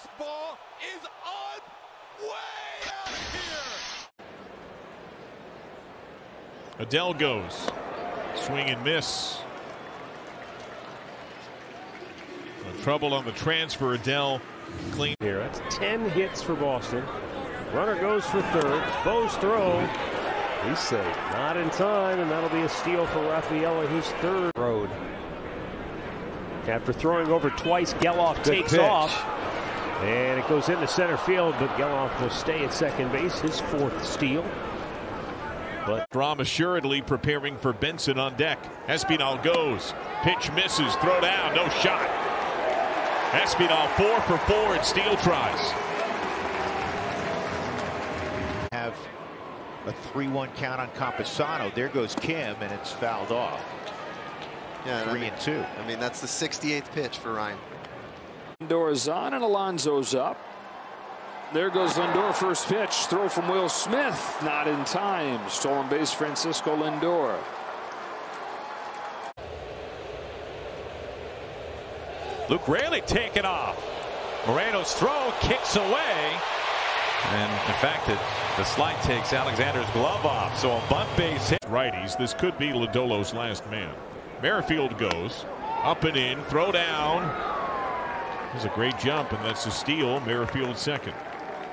This ball is on way out here. Adell goes. Swing and miss. Trouble on the transfer. Adell clean. Here, that's 10 hits for Boston. Runner goes for third. Bo's throw. He's safe. Not in time, and that'll be a steal for Rafaela, his third road. After throwing over twice, Gelof takes pitch. off. And it goes into center field, but Gelof will stay at second base, his fourth steal. But Strom assuredly preparing for Benson on deck. Espinal goes. Pitch misses. Throw down. No shot. Espinal four for four and Steele tries. have a 3-1 count on Campusano. There goes Kim, and it's fouled off. Yeah, and I Three mean, and two. I mean, that's the 68th pitch for Ryan. Lindor's on and Alonso's up. There goes Lindor first pitch. Throw from Will Smith. Not in time. Stolen base Francisco Lindor. Luke Raley taken off. Moreno's throw kicks away. And in fact, it, the slide takes Alexander's glove off. So a bunt base hit. Righties. This could be Lodolo's last man. Merrifield goes. Up and in. Throw down. There's a great jump, and that's a steal. Merrifield second.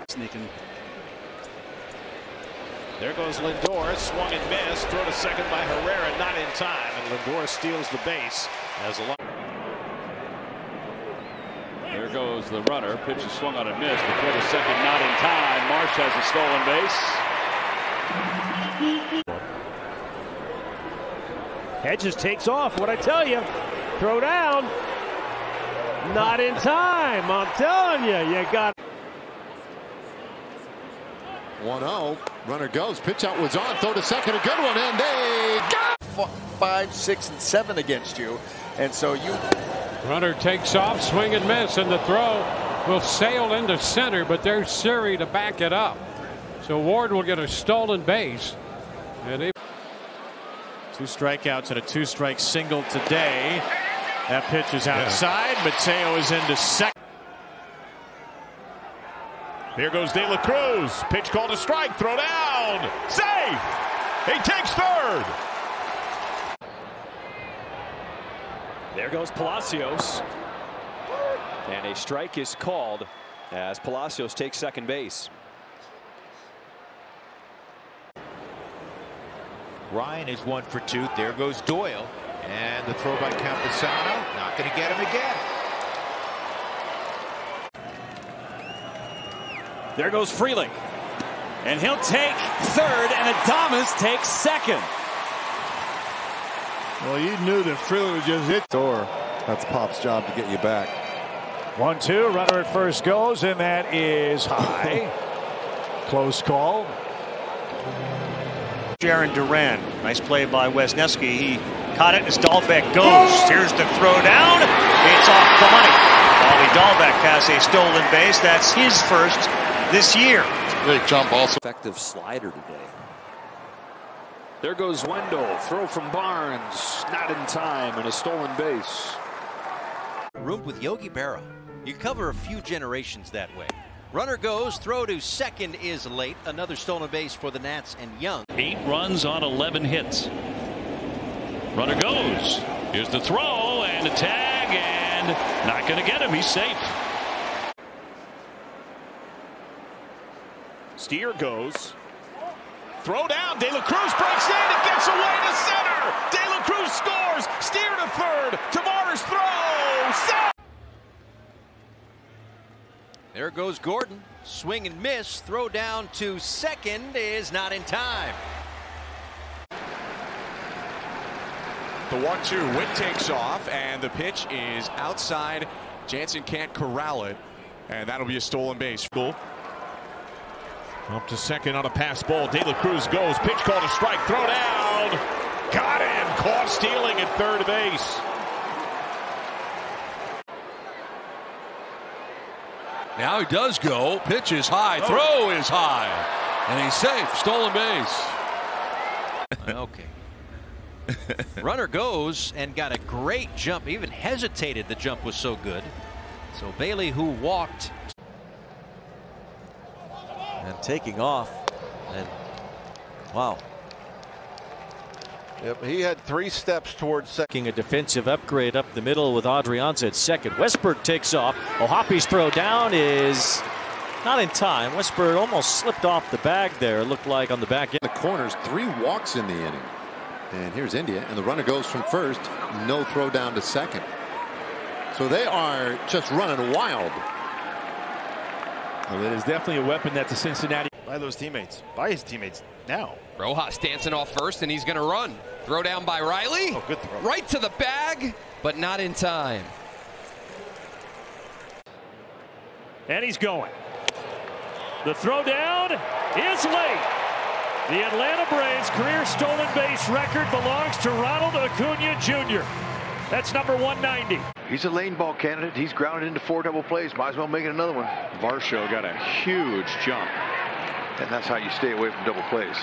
Sneaking. There goes Lindor, swung and missed. Throw to second by Herrera, not in time, and Lindor steals the base as a. lot. There goes the runner. Pitch is swung on and missed. The throw to second, not in time. Marsh has a stolen base. Hedges takes off. What I tell you, throw down. Not in time. I'm telling you, you got. 1 0. Runner goes. Pitch out was on. Throw to second. A good one. And they got Five, six, and seven against you, and so you Runner takes off, swing and miss, and the throw will sail into center, but there's Siri to back it up. So Ward will get a stolen base. And he Two strikeouts and a two strike single today. That pitch is outside. Mateo is into second. Here goes De La Cruz. Pitch called a strike. Throw down. Safe. He takes third. There goes Palacios. And a strike is called as Palacios takes second base. Ryan is one for two. There goes Doyle. And the throw by Campusano. Not going to get him again. There goes Frelick. And he'll take third, and Adames takes second. Well, you knew that Freeland would just hit. Door. That's Pop's job to get you back. One, two. Runner at first goes, and that is high. Close call. Jarren Duran. Nice play by Wesneski. He caught it as Dalbec goes. Here's the throw down. It's off the money. Ollie Dalbec has a stolen base. That's his first this year. Great jump also. Effective slider today. There goes Wendle. Throw from Barnes. Not in time and a stolen base. Roomed with Yogi Berra. You cover a few generations that way. Runner goes, throw to second is late. Another stolen base for the Nats and Young. Eight runs on 11 hits. Runner goes. Here's the throw and a tag, and not going to get him. He's safe. Steer goes. Throw down. De La Cruz breaks in. It gets away to center. De La Cruz scores. Steer to third. Tavares throw. Set. There goes Gordon. Swing and miss. Throw down to second is not in time. The one-two. Witt takes off, and the pitch is outside. Jansen can't corral it, and that'll be a stolen base. Cool. Up to second on a pass ball. De La Cruz goes. Pitch called a strike. Throw down. Got him. Caught stealing at third base. Now he does go. Pitch is high. Oh. Throw is high. And he's safe. Stolen base. Okay. Runner goes and got a great jump. Even hesitated. The jump was so good. So Bailey, who walked and taking off. And wow. Yep, he had three steps towards second. A defensive upgrade up the middle with Adrianza at second. Westburg takes off. O'Hoppe's throw down is not in time. Westburg almost slipped off the bag there. Looked like on the back end. The corners, three walks in the inning. And here's India, and the runner goes from first. No throw down to second. So they are just running wild. Well, it is definitely a weapon that the Cincinnati by those teammates, by his teammates now. Rojas dancing off first, and he's going to run. Throw down by Riley. Oh, good throw. Right to the bag, but not in time. And he's going. The throw down is late. The Atlanta Braves career stolen base record belongs to Ronald Acuna Jr. That's number 190. He's a lane ball candidate. He's grounded into four double plays. Might as well make it another one. Varsho got a huge jump. And that's how you stay away from double plays.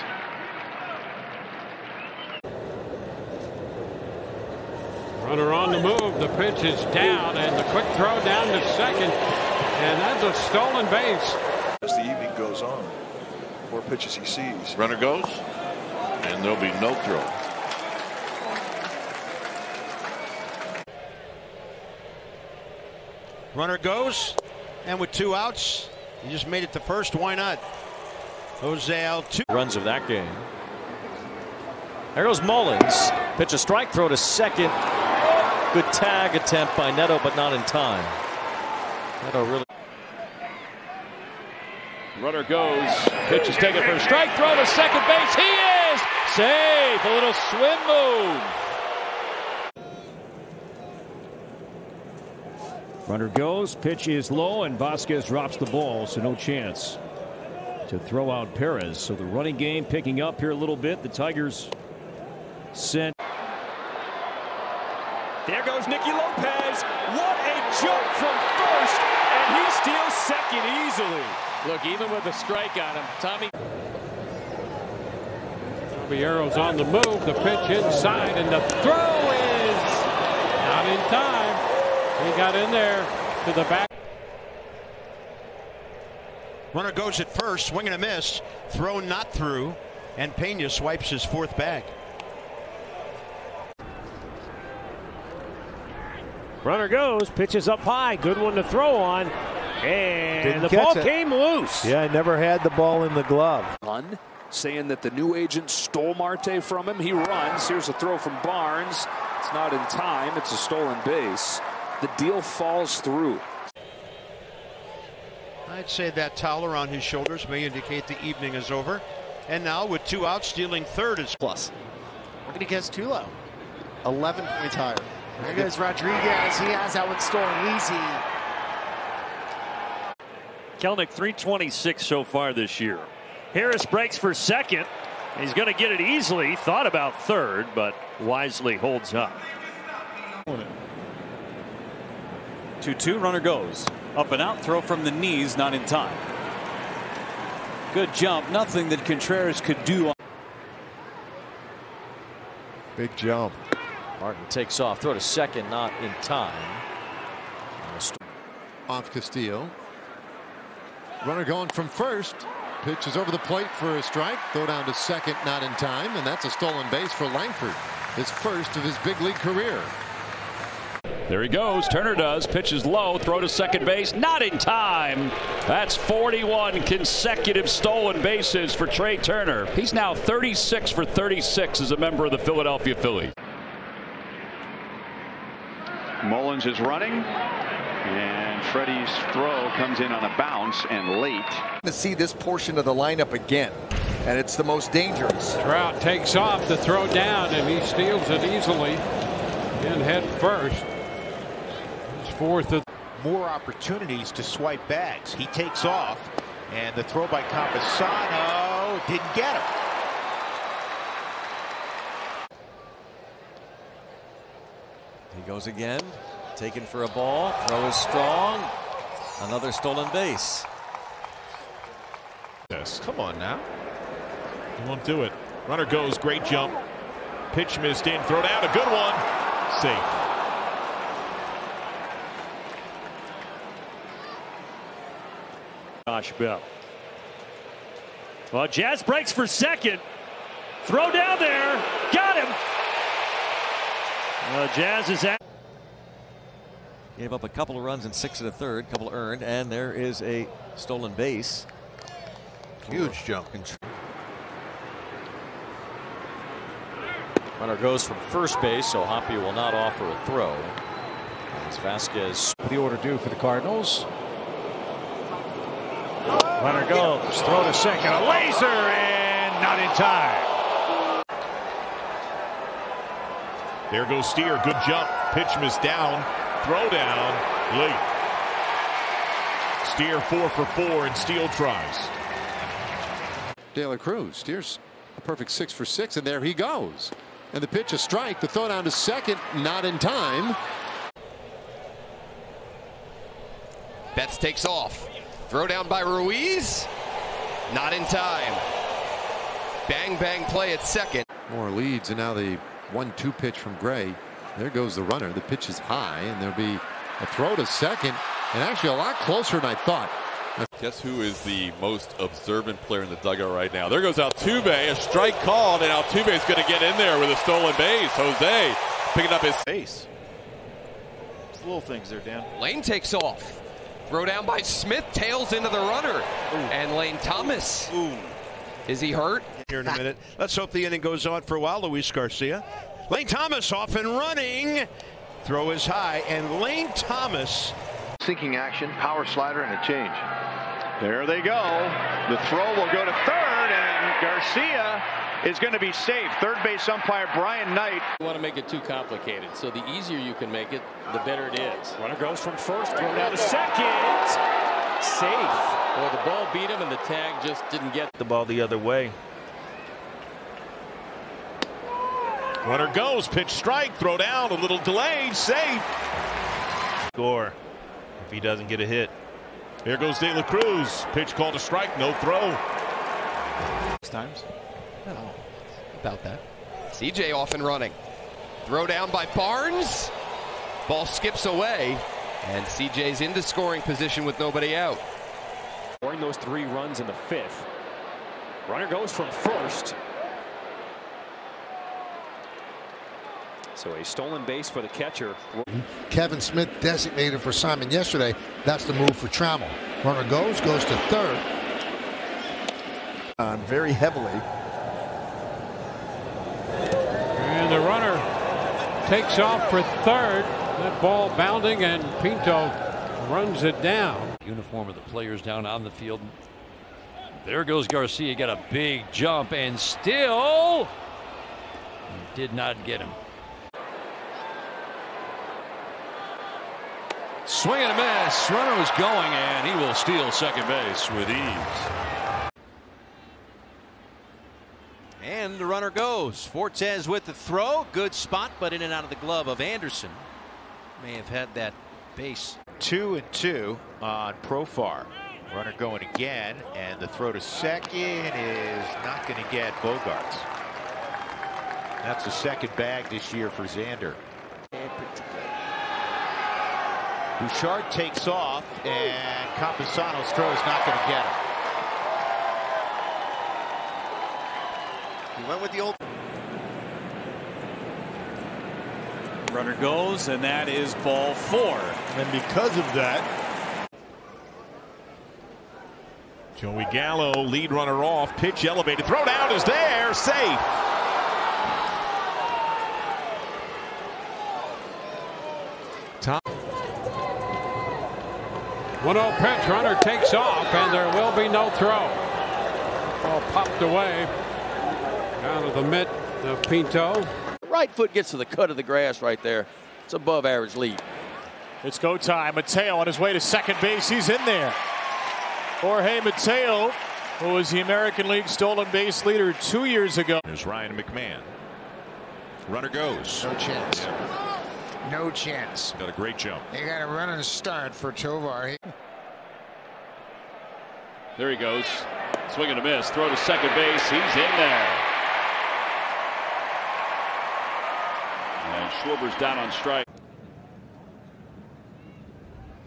Runner on the move. The pitch is down, and the quick throw down to second. And that's a stolen base. As the evening goes on, more pitches he sees. Runner goes, and there'll be no throw. Runner goes, and with two outs, he just made it to first. Why not? Jose Altuve. Runs of that game. There goes Mullins. Pitch a strike throw to second. Good tag attempt by Neto, but not in time. Neto really. Runner goes. Pitch is taken for a strike throw to second base. He is safe. A little swim move. Runner goes, pitch is low, and Vasquez drops the ball, so no chance to throw out Perez. So the running game picking up here a little bit. The Tigers sent. There goes Nicky Lopez. What a jump from first, and he steals second easily. Look, even with a strike on him, Tommy. Caballero's on the move. The pitch inside, and the throw is not in time. He got in there to the back. Runner goes at first, swing and a miss. Throw not through, and Pena swipes his fourth bag. Runner goes, pitches up high. Good one to throw on. And Didn't the ball it. came loose. Yeah, I never had the ball in the glove. Run, saying that the new agent stole Marte from him. He runs. Here's a throw from Barnes. It's not in time. It's a stolen base. The deal falls through. I'd say that towel around his shoulders may indicate the evening is over. And now with two outs, stealing third is plus. Look at he gets low. 11 points higher. There goes Rodriguez. He has that one stolen easy. Kelenic 326 so far this year. Harris breaks for second. He's going to get it easily. Thought about third, but wisely holds up. 2 2 runner goes. Up and out throw from the knees, not in time. Good jump. Nothing that Contreras could do. Big jump. Martin takes off. Throw to second, not in time. Off Castillo. Runner going from first. Pitch is over the plate for a strike. Throw down to second, not in time. And that's a stolen base for Langford. His first of his big league career. There he goes. Turner does. Pitches low. Throw to second base. Not in time. That's 41 consecutive stolen bases for Trea Turner. He's now 36 for 36 as a member of the Philadelphia Phillies. Mullins is running, and Freddie's throw comes in on a bounce and late. To see this portion of the lineup again, and it's the most dangerous. Trout takes off the throw down, and he steals it easily. and head first. His fourth of more opportunities to swipe bags. He takes off, and the throw by Campusano didn't get him. He goes again. Taken for a ball. Throw is strong. Another stolen base. Yes, come on now. He won't do it. Runner goes. Great jump. Pitch missed in. Throw down. A good one. Safe. Josh Bell. Well, Jazz breaks for second. Throw down there. Got him. Well, Jazz is at. Gave up a couple of runs in six and a third, couple earned, and there is a stolen base. Huge jump. Runner goes from first base, so Hoppy will not offer a throw. As Vasquez. The order due for the Cardinals. Runner goes, throw to second, a laser, and not in time. There goes Steer. Good jump. Pitch missed down. Throw down. Late. Steer four for four and Steele tries. De La Cruz steers a perfect six for six, and there he goes. And the pitch a strike. The throw down to second, not in time. Betts takes off. Throw down by Ruiz. Not in time. Bang bang play at second. More leads, and now the one-two pitch from Gray. There goes the runner. The pitch is high, and there'll be a throw to second, and actually a lot closer than I thought. Guess who is the most observant player in the dugout right now? There goes Altuve, a strike called, and Altuve is going to get in there with a stolen base. Jose picking up his base. It's little things there, Dan. Lane takes off. Throw down by Smith, tails into the runner. And Lane Thomas. Is he hurt? Here in a minute. Let's hope the inning goes on for a while. Luis Garcia. Lane Thomas off and running. Throw is high, and Lane Thomas. Sinking action, power slider, and a change. There they go. The throw will go to third, and Garcia is going to be safe. Third base umpire Brian Knight. You want to make it too complicated. So the easier you can make it, the better it is. Runner goes from first, throw down to second. Safe. Well, the ball beat him, and the tag just didn't get the ball the other way. Runner goes, pitch strike, throw down, a little delayed, safe. Score if he doesn't get a hit. Here goes De La Cruz. Pitch called a strike, no throw. Six Times. No, about that. CJ off and running. Throw down by Barnes. Ball skips away. And CJ's into scoring position with nobody out. Scoring those three runs in the fifth. Runner goes from first. So a stolen base for the catcher. Kevin Smith designated for Simon yesterday. That's the move for Trammell. Runner goes, goes to third. On very heavily. And the runner takes off for third. That ball bounding, and Pinto runs it down. Uniform of the players down on the field. There goes Garcia. Got a big jump and still did not get him. Swing and a miss. Runner is going, and he will steal second base with ease. And the runner goes. Fortes with the throw. Good spot, but in and out of the glove of Anderson. May have had that base. Two and two on Profar. Runner going again, and the throw to second is not going to get Bogaerts. That's the second bag this year for Xander. Bouchard takes off, and Campusano's throw is not going to get him. He went with the old. Runner goes, and that is ball four. And because of that, Joey Gallo, lead runner off, pitch elevated, throw down is there, safe. Tom. 1-0 pitch, runner takes off, and there will be no throw. Ball popped away down to the mitt of Pinto. Right foot gets to the cut of the grass right there. It's above average lead. It's go time. Mateo on his way to second base. He's in there. Jorge Mateo, who was the American League stolen base leader two years ago. There's Ryan McMahon. Runner goes. No chance. No chance. Got a great jump. They got a running start for Tovar. There he goes. Swing and a miss. Throw to second base. He's in there. And Schwarber's down on strike.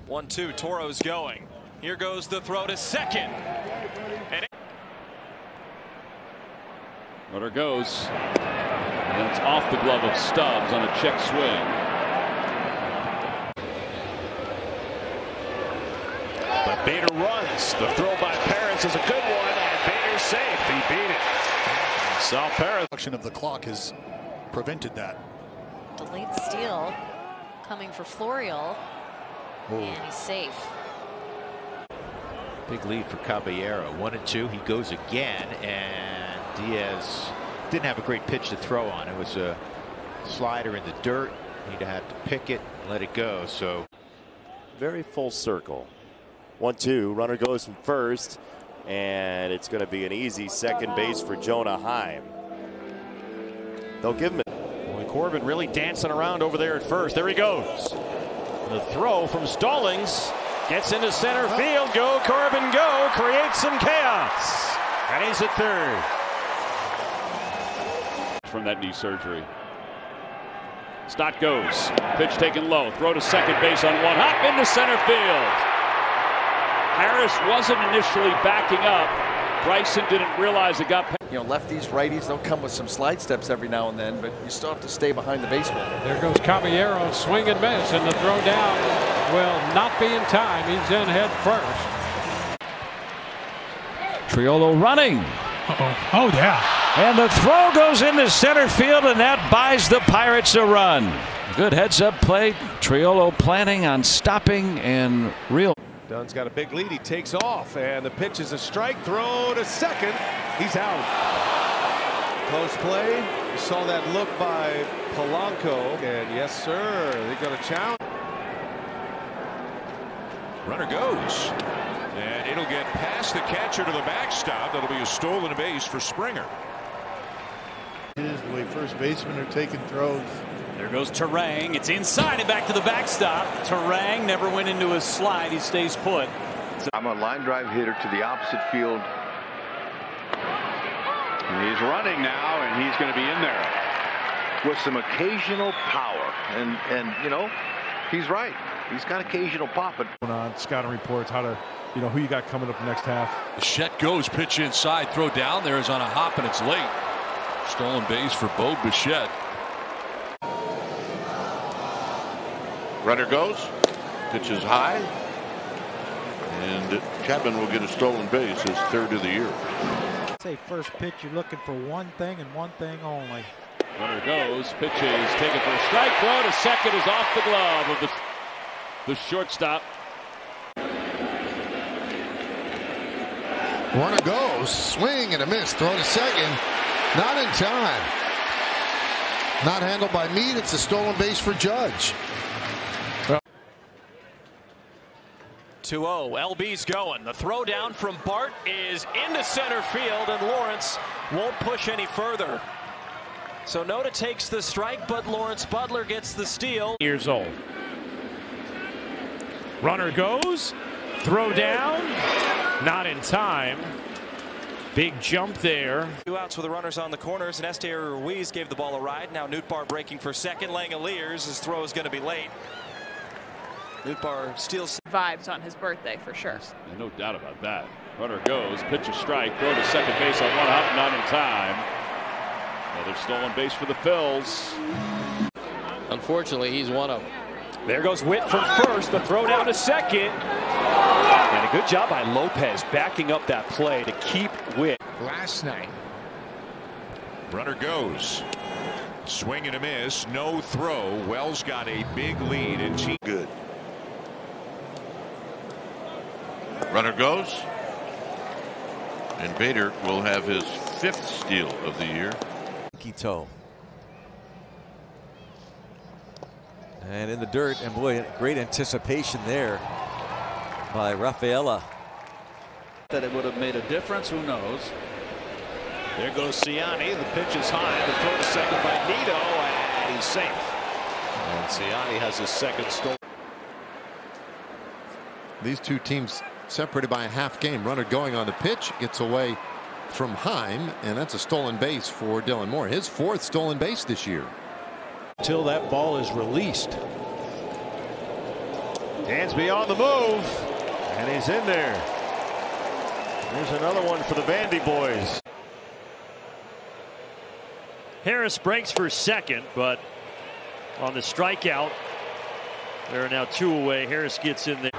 One two. Toro's going. Here goes the throw to second. And Runner goes. And it's off the glove of Stubbs on a check swing. Bader runs. The throw by Parents is a good one, and Bader's safe. He beat it. Sal Parents. Action of the clock has prevented that. Delayed steal coming for Florial. And he's safe. Big lead for Caballero. One and two. He goes again, and Diaz didn't have a great pitch to throw on. It was a slider in the dirt. He'd have to pick it, let it go. So very full circle. One two. Runner goes from first, and it's going to be an easy second base for Jonah Heim. They'll give him it. Boy, Corbin really dancing around over there at first. There he goes. The throw from Stallings gets into center field. Go, Corbin, go. Creates some chaos. And he's at third. From that knee surgery. Stott goes. Pitch taken low. Throw to second base on one hop into center field. Harris wasn't initially backing up. Bryson didn't realize it got. You know, lefties, righties, they'll come with some slide steps every now and then, but you still have to stay behind the baseball. There goes Caballero, swing and miss, and the throw down will not be in time. He's in head first. Triolo running. Uh-oh. Oh, yeah. And the throw goes into center field, and that buys the Pirates a run. Good heads up play. Triolo planning on stopping and real. Dunn's got a big lead. He takes off, and the pitch is a strike. Throw to second. He's out. Close play. You saw that look by Polanco, and yes, sir, they got a challenge. Runner goes. And it'll get past the catcher to the backstop. That'll be a stolen base for Springer. Is the way first basemen are taking throws. There goes Turang. It's inside and back to the backstop. Turang never went into his slide. He stays put. I'm a line drive hitter to the opposite field. And he's running now, and he's going to be in there. With some occasional power. And, and you know, he's right. He's got occasional pop. But on scouting reports, how to, you know, who you got coming up next half. Bichette goes, pitch inside, throw down there is on a hop, and it's late. Stolen base for Bo Bichette. Runner goes, pitches high, and Chapman will get a stolen base, his third of the year. Say first pitch, you're looking for one thing and one thing only. Runner goes, pitches, taken for a strike. Throw to second is off the glove of the, the shortstop. Runner goes, swing and a miss, throw to second, not in time. Not handled by Mead. It's a stolen base for Judge. 2-0. LB's going. The throw down from Bart is into center field, and Lawrence won't push any further. So Noda takes the strike, but Lawrence Butler gets the steal. Years old. Runner goes. Throw down. Not in time. Big jump there. Two outs with the runners on the corners, and Esteury Ruiz gave the ball a ride. Now Nootbaar breaking for second. Langeliers, his throw is going to be late. Nootbaar steals. Vibes on his birthday for sure. No doubt about that. Runner goes, pitch a strike, throw to second base on one hop, not in time. Another stolen base for the Phils. Unfortunately, he's one of them. There goes Witt from first. The throw down to second. And a good job by Lopez backing up that play to keep Witt. Last night. Runner goes. Swing and a miss. No throw. Wells got a big lead and team good. Runner goes. And Bader will have his fifth steal of the year. Toe. And in the dirt, and boy, great anticipation there by Rafaela. That it would have made a difference, who knows? There goes Ciani. The pitch is high. The throw to second by Nito, and he's safe. And Ciani has his second stole. These two teams separated by a half game. Runner going on the pitch gets away from Heim, and that's a stolen base for Dylan Moore. His fourth stolen base this year. Until that ball is released. Dansby on the move, and he's in there. There's another one for the Vandy boys. Harris breaks for second, but on the strikeout, there are now two away. Harris gets in there.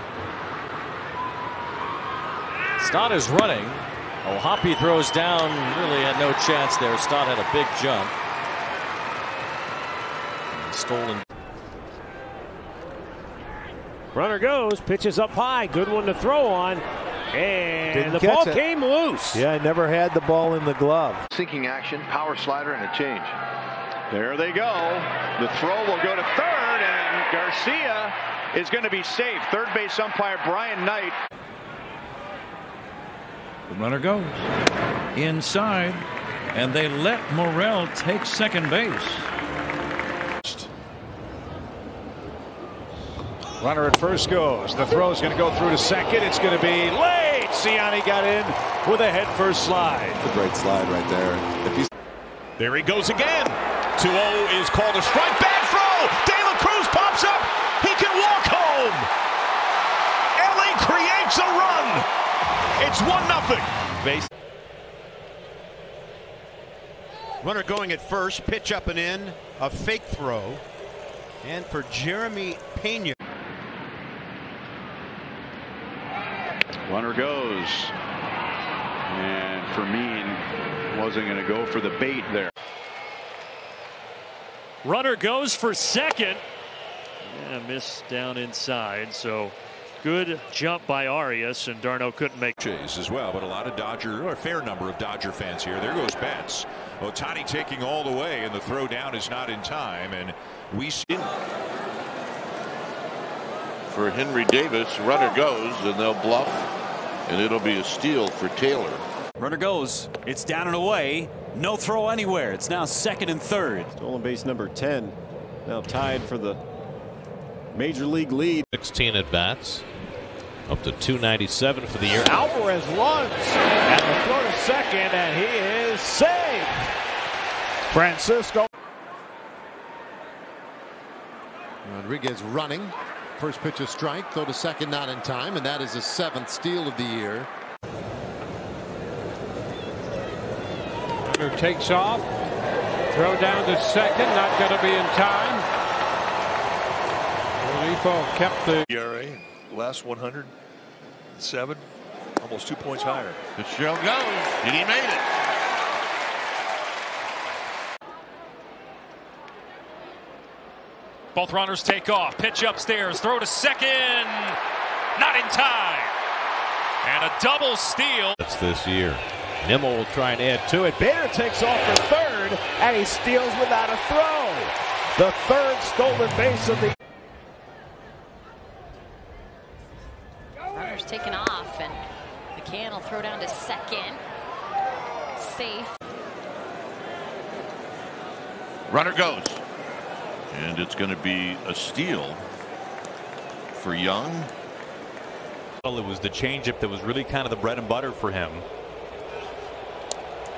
Stott is running. Oh, Hoppy throws down. Really had no chance there. Stott had a big jump. Stolen. Runner goes, pitches up high. Good one to throw on. And Didn't the ball it. came loose. Yeah, I never had the ball in the glove. Sinking action, power slider, and a change. There they go. The throw will go to third, and Garcia is going to be safe. Third base umpire Brian Knight. The runner goes inside, and they let Morel take second base. Runner at first goes. The throw is going to go through to second. It's going to be late. Ciani got in with a head first slide. The great slide right there. If he's There he goes again. 2-0 is called a strike. Bad throw. De La Cruz pops up. He can walk home. LA creates a run. It's 1-0. Base. Runner going at first, pitch up and in, a fake throw. And for Jeremy Pena. Runner goes. And for Fermin wasn't going to go for the bait there. Runner goes for second. Yeah, missed down inside. So good jump by Arias, and Darno couldn't make. Chase as well, but a lot of Dodger, or a fair number of Dodger fans here. There goes Betts. Ohtani taking all the way, and the throw down is not in time. And we see. For Henry Davis, runner goes, and they'll bluff, and it'll be a steal for Taylor. Runner goes. It's down and away. No throw anywhere. It's now second and third. Stolen base number 10. Now tied for the major league lead. 16 at bats. Up to 297 for the year. Alvarez runs. at the throw to second, and he is safe. Francisco. Rodriguez running. First pitch a strike, throw to second, not in time, and that is the seventh steal of the year. Runner takes off. Throw down to second. Not going to be in time. Olifo kept the. ERA last 107, almost two points higher. The show goes, and he made it. Both runners take off. Pitch upstairs. Throw to second. Not in time. And a double steal. That's this year. Nimmo will try and add to it. Bader takes off for third, and he steals without a throw. The third stolen base of the. Runner's taken off, and McCann will throw down to second. Safe. Runner goes. And it's going to be a steal for Young. Well, it was the changeup that was really kind of the bread and butter for him.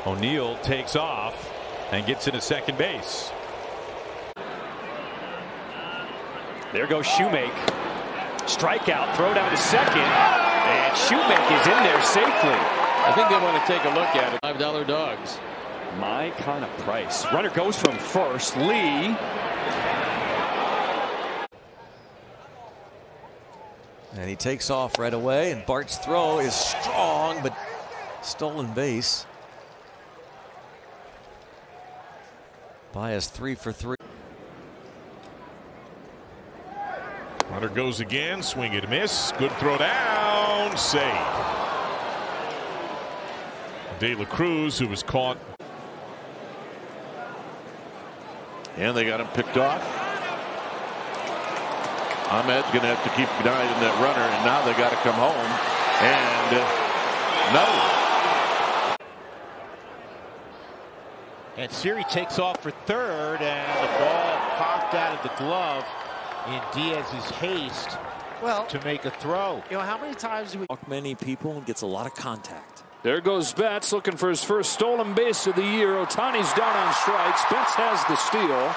O'Neill takes off and gets into second base. There goes Shoemake. Strikeout, throw down to second. And Shoemake is in there safely. I think they want to take a look at it. $5 dogs. My kind of price. Runner goes from first. Lee. And he takes off right away, and Bart's throw is strong, but stolen base. Bias three for three. Runner goes again, swing and miss. Good throw down, save. De La Cruz, who was caught. And they got him picked off. Ahmed's going to have to keep an eye on that runner, and now they got to come home. And uh, no. And Siri takes off for third, and the ball popped out of the glove in Diaz's haste well, to make a throw. You know, how many times do we Walk many people and gets a lot of contact. There goes Betts looking for his first stolen base of the year. Ohtani's down on strikes. Betts has the steal.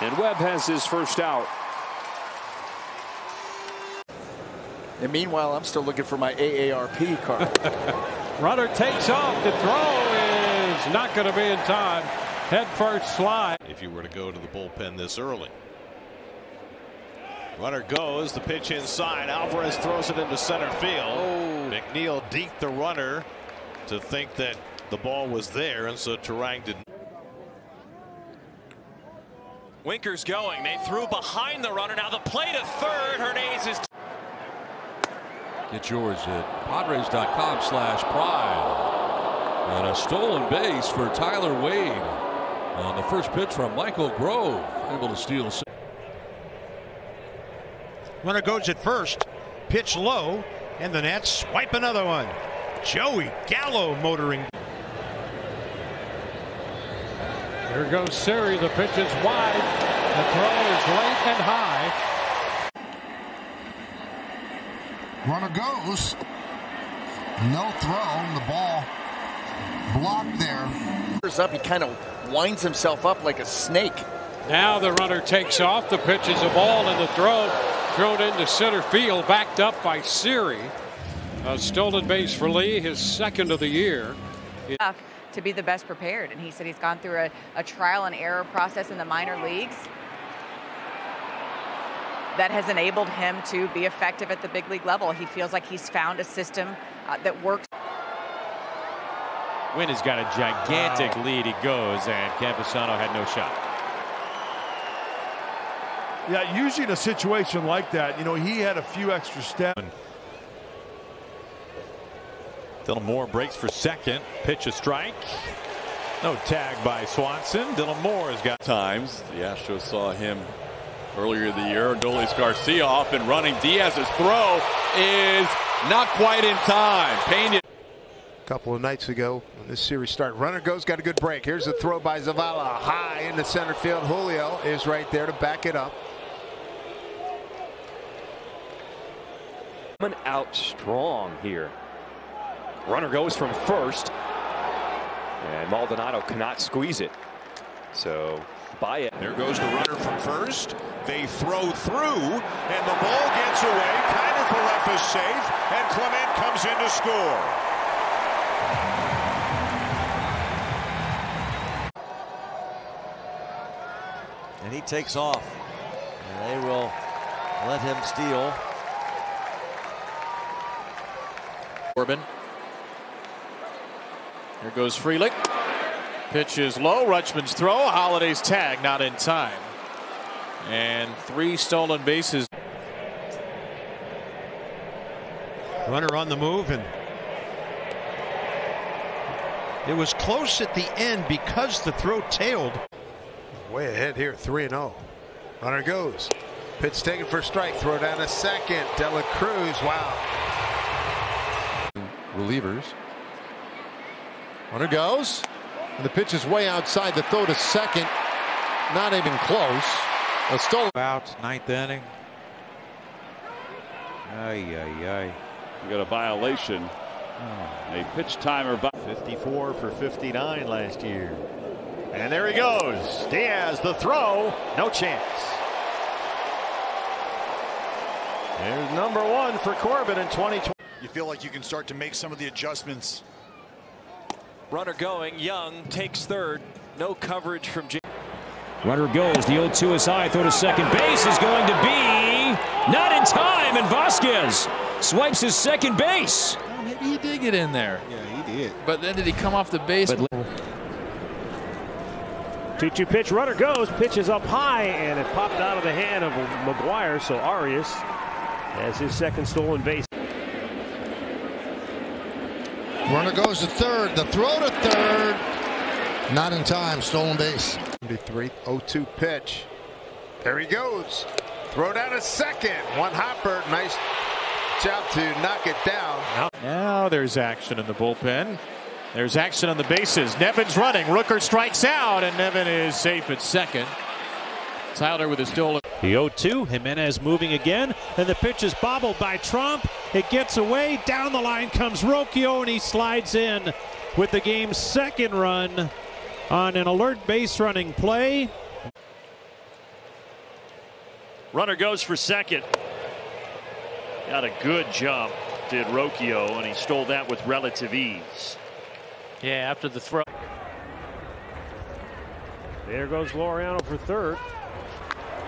And Webb has his first out. And meanwhile, I'm still looking for my AARP card. Runner takes off. The throw is not going to be in time. head first slide. If you were to go to the bullpen this early. Runner goes, the pitch inside. Alvarez throws it into center field. Oh. McNeil deked the runner to think that the ball was there, and so Turang didn't. Winker's going. They threw behind the runner. Now the play to third. Hernandez is. Get yours at Padres.com slash pride. And a stolen base for Tyler Wade. On the first pitch from Michael Grove. Able to steal. Runner goes at first. Pitch low. And the Nats swipe another one. Joey Gallo motoring. Here goes Siri. The pitch is wide. The throw is late and high. Runner goes. No throw. The ball blocked there. Up, he kind of winds himself up like a snake. Now the runner takes off. The pitch is a ball and the throw thrown into center field, backed up by Siri. A stolen base for Lee, his second of the year. To be the best prepared, and he said he's gone through a, a trial and error process in the minor leagues that has enabled him to be effective at the big league level. He feels like he's found a system uh, that works. Wynn has got a gigantic Wow. lead. He goes, and Campusano had no shot. Yeah, usually in a situation like that, you know, he had a few extra steps. Dylan Moore breaks for second. Pitch a strike. No tag by Swanson. Dylan Moore has got times. The Astros saw him earlier in the year. Adolis Garcia off and running. Diaz's throw is not quite in time. Pena. A couple of nights ago when this series started. Runner goes, got a good break. Here's a throw by Zavala high into center field. Julio is right there to back it up. Coming out strong here. Runner goes from first. And Maldonado cannot squeeze it. So by it. There goes the runner from first. They throw through, and the ball gets away. Kiner left is safe, and Clement comes in to score. And he takes off. And they will let him steal. Corbin. Here goes Frelick. Pitch is low. Rutschman's throw. Holliday's tag not in time. And three stolen bases. Runner on the move and it was close at the end because the throw tailed. Way ahead here, 3 0. Runner goes. Pitch taken for strike. Throw down a second. De La Cruz. Wow. Relievers. Runner goes. And the pitch is way outside. The throw to second. Not even close. A stolen. Out ninth inning. Ay, ay, ay. You got a violation. Oh. A pitch timer. 54 for 59 last year. And there he goes. Diaz, the throw. No chance. There's number one for Corbin in 2020. You feel like you can start to make some of the adjustments. Runner going. Young takes third. No coverage from J. Runner goes. The 0 2 is high. Throw to second base is going to be not in time. And Vasquez swipes his second base. Maybe he did get in there. Yeah, he did. But then did he come off the base? 2 2 pitch. Runner goes. Pitch is up high, and it popped out of the hand of McGuire. So Arias has his second stolen base. Runner goes to third. The throw to third. Not in time. Stolen base. 73 0 2 pitch. There he goes. Throw down a second. One hopper. Nice job to knock it down. Now there's action in the bullpen. There's action on the bases. Nevin's running. Rooker strikes out, and Nevin is safe at second. Tyler with a stolen. The 0 2. Jimenez moving again. And the pitch is bobbled by Trump. It gets away. Down the line comes Rocchio, and he slides in with the game's second run on an alert base running play. Runner goes for second. Got a good jump, did Rocchio, and he stole that with relative ease. Yeah, after the throw. There goes Laureano for third.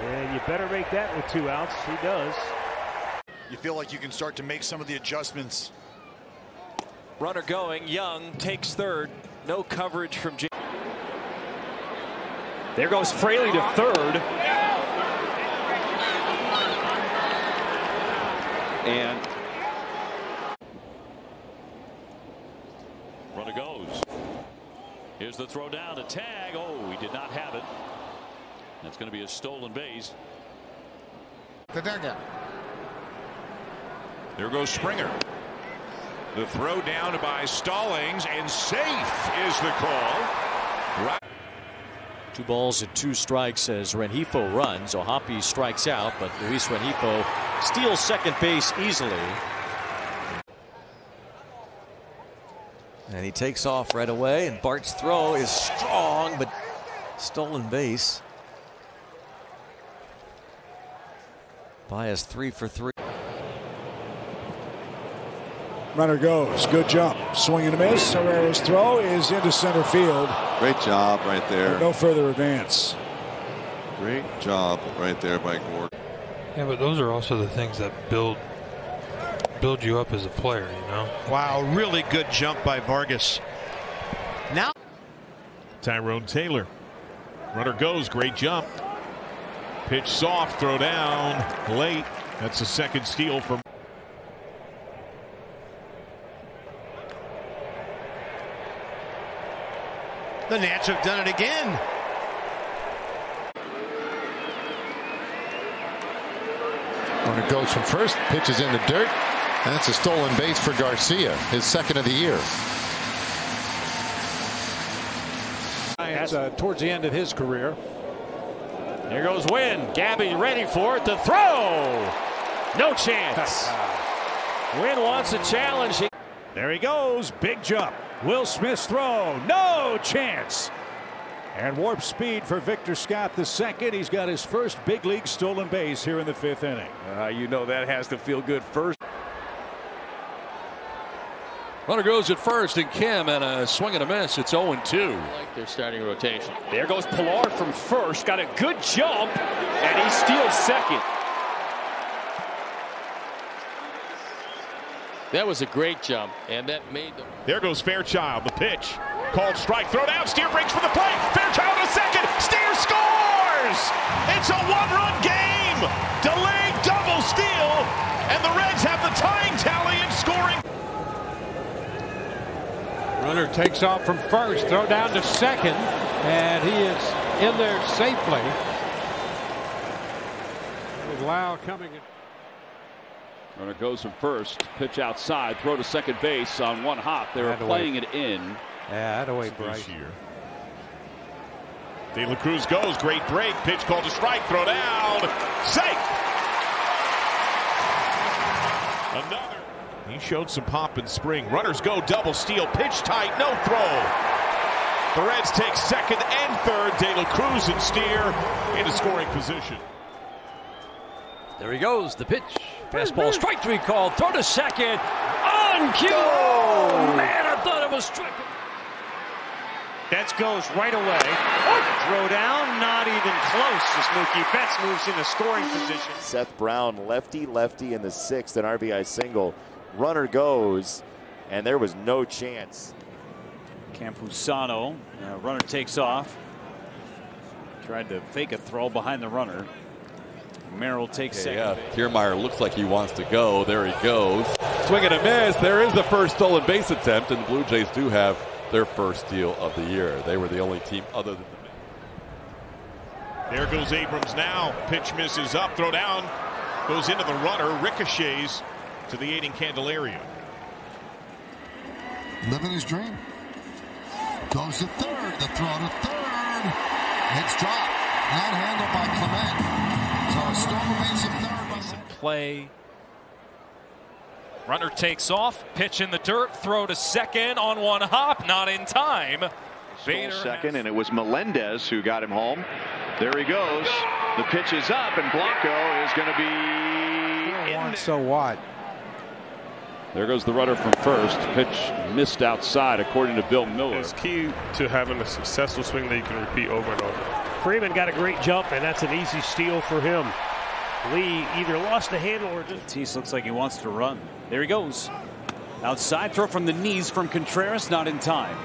And you better make that with two outs. He does. You feel like you can start to make some of the adjustments. Runner going. Young takes third. No coverage from J. There goes Fraley to third. And runner goes. Here's the throw down to tag. Oh, he did not have it. That's going to be a stolen base. The dugout. There goes Springer. The throw down by Stallings, and safe is the call. Right. Two balls and two strikes as Rengifo runs. O'Hoppe strikes out, but Luis Rengifo steals second base easily. And he takes off right away, and Bart's throw is strong, but stolen base. Baez three for three. Runner goes. Good jump. Swing and a miss. Herrera's throw is into center field. Great job right there. No further advance. Great job right there by Gordon. Yeah, but those are also the things that build build you up as a player, you know. Wow, really good jump by Vargas. Now Tyrone Taylor. Runner goes, great jump. Pitch soft, throw down late. That's a second steal from. The Nats have done it again. Runner goes from first, pitches in the dirt. And that's a stolen base for Garcia, his second of the year. That's uh, towards the end of his career. Here goes Winn. Gabby ready for it. The throw. No chance. Winn wants a challenge. There he goes. Big jump. Will Smith's throw. No chance. And warp speed for Victor Scott the second. He's got his first big league stolen base here in the fifth inning. Uh, you know that has to feel good first. Runner goes at first, and Kim and a swing and a miss. It's 0 2. Like their starting rotation. There goes Pilar from first. Got a good jump, and he steals second. That was a great jump, and that made them. There goes Fairchild. The pitch. Called strike. Throw down. Steer breaks for the play. Fairchild to second. Steer scores! It's a one-run game. Delayed double steal. And the Reds have the tying tally in scoring. Runner takes off from first, throw down to second, and he is in there safely. With Lau coming in. Runner goes from first, pitch outside, throw to second base on one hop. They were playing it in. Yeah, that away, Bryce. Here. De La Cruz goes, great break, pitch called to strike, throw down, safe. Another. He showed some pop in spring. Runners go, double steal, pitch tight, no throw. The Reds take second and third. De La Cruz and Steer into scoring position. There he goes. The pitch. Fastball strike three called. Throw to second. On cue. Oh, man, I thought it was stricken. Betts goes right away. Throw down, not even close as Mookie Betts moves into scoring position. Seth Brown, lefty, lefty in the sixth, an RBI single. Runner goes, and there was no chance. Campusano, uh, runner takes off. Tried to fake a throw behind the runner. Merrill takes Okay, second. yeah, Kiermaier looks like he wants to go. There he goes. Swing and a miss. There is the first stolen base attempt, and the Blue Jays do have their first steal of the year. They were the only team other than the There goes Abrams now. Pitch misses up, throw down, goes into the runner, ricochets to the aiding Candelaria. Living his dream. Goes to third. The throw to third. It's dropped. Not handled by Clement. So a stolen base at third. Play. Runner takes off, pitch in the dirt, throw to second on one hop, not in time. Stole second, and it was Melendez who got him home. There he goes. The pitch is up, and Blanco is going to be in. So what? There goes the runner from first. Pitch missed outside, according to Bill Miller. It's key to having a successful swing that you can repeat over and over. Freeman got a great jump, and that's an easy steal for him. Lee either lost the handle or just. Tease looks like he wants to run. There he goes. Outside throw from the knees from Contreras, not in time.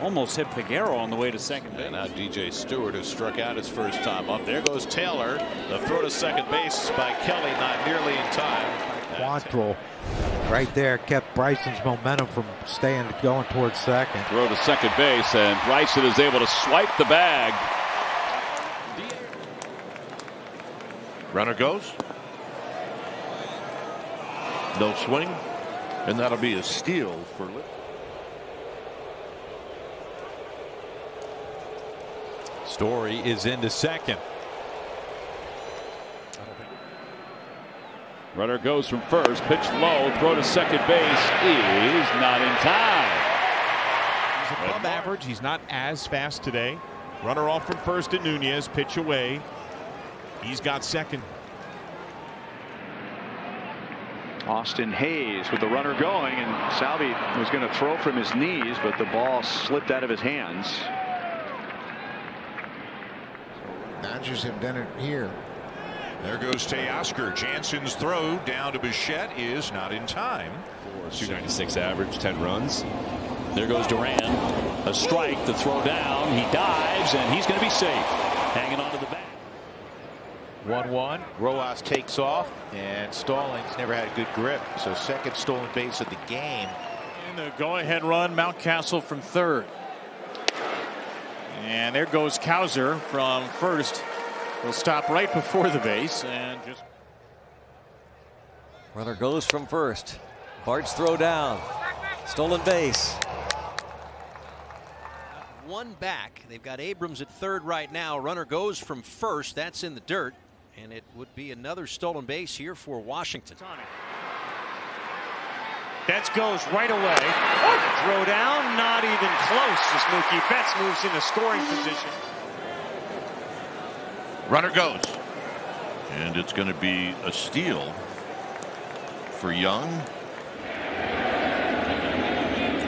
Almost hit Figueroa on the way to second base. And now DJ Stewart has struck out his first time up. There goes Taylor. The throw to second base by Kelly, not nearly in time. Quantrill right there kept Bryson's momentum from staying going towards second. Throw to second base, and Bryson is able to swipe the bag. Runner goes. No swing. And that'll be a steal for Litt. Story is into second. Runner goes from first, pitch low, throw to second base is not in time. He's above average. He's not as fast today. Runner off from first to Nunez. Pitch away. He's got second. Austin Hays with the runner going, and Salvi was going to throw from his knees, but the ball slipped out of his hands. Dodgers have done it here. There goes Teoscar. Jansen's throw down to Bichette is not in time. 296 average, 10 runs. There goes Duran. A strike, the throw down. He dives, and he's going to be safe. Hanging on to the bat. 1 1. Rojas takes off, and Stallings never had a good grip. So, second stolen base of the game. And the go ahead run, Mountcastle from third. And there goes Cowser from first. Will stop right before the base and just. Runner goes from first. Bart's throw down. Stolen base. One back. They've got Abrams at third right now. Runner goes from first. That's in the dirt. And it would be another stolen base here for Washington. Betts goes right away. Oh, throw down, not even close as Mookie Betts moves into scoring position. Runner goes. And it's going to be a steal for Young.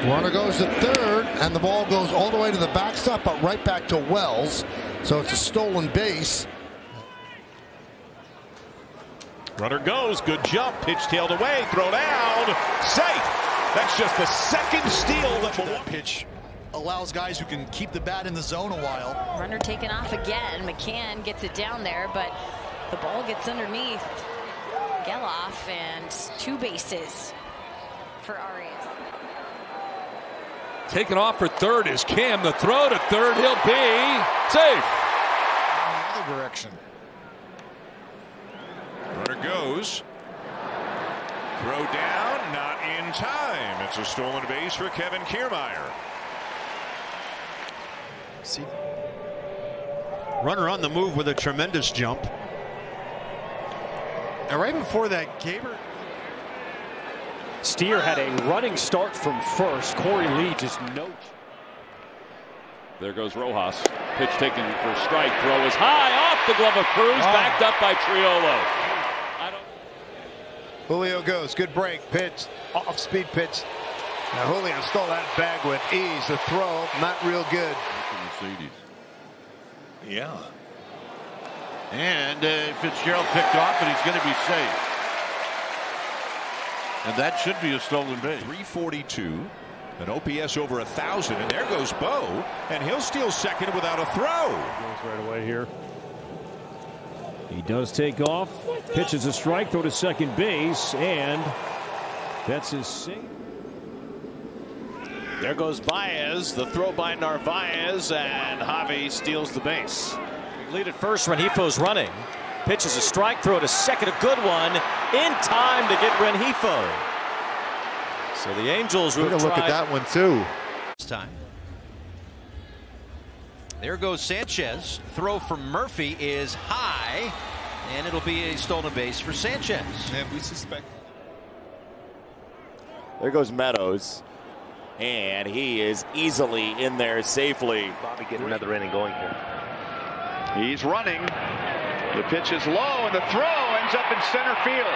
Runner goes to third, and the ball goes all the way to the backstop, but right back to Wells. So it's a stolen base. Runner goes. Good jump. Pitch tailed away. Throw down. Safe. That's just the second steal that will pitch allows guys who can keep the bat in the zone a while. Runner taken off again. McCann gets it down there, but the ball gets underneath Gelof and two bases for Arias. Taken off for third is Cam. The throw to third. He'll be safe. Other direction. Runner goes. Throw down, not in time. It's a stolen base for Kevin Kiermaier. See. Runner on the move with a tremendous jump. And right before that, Gaber. Steer had a running start from first. Corey Lee just no. There goes Rojas. Pitch taken for strike. Throw is high off the glove of Cruz. Oh. Backed up by Triolo. Julio goes. Good break. Pitch. Off speed pitch. Now Julio stole that bag with ease. The throw, not real good. Mercedes. Yeah. And uh, Fitzgerald picked off, and he's going to be safe. And that should be a stolen base. 342. An OPS over a thousand, and there goes Bo, and he'll steal second without a throw. Goes right away here. He does take off, pitches a strike, throw to second base, and that's his sing. There goes Baez. The throw by Narvaez, and Javi steals the base. Lead at first, Rengifo's running. Pitches a strike, throw to second, a good one. In time to get Rengifo. So the Angels will look at that one too. This time. There goes Sanchez. Throw from Murphy is high, and it'll be a stolen base for Sanchez. And we suspect. There goes Meadows. And he is easily in there safely. Bobby getting another inning going here. He's running. The pitch is low, and the throw ends up in center field.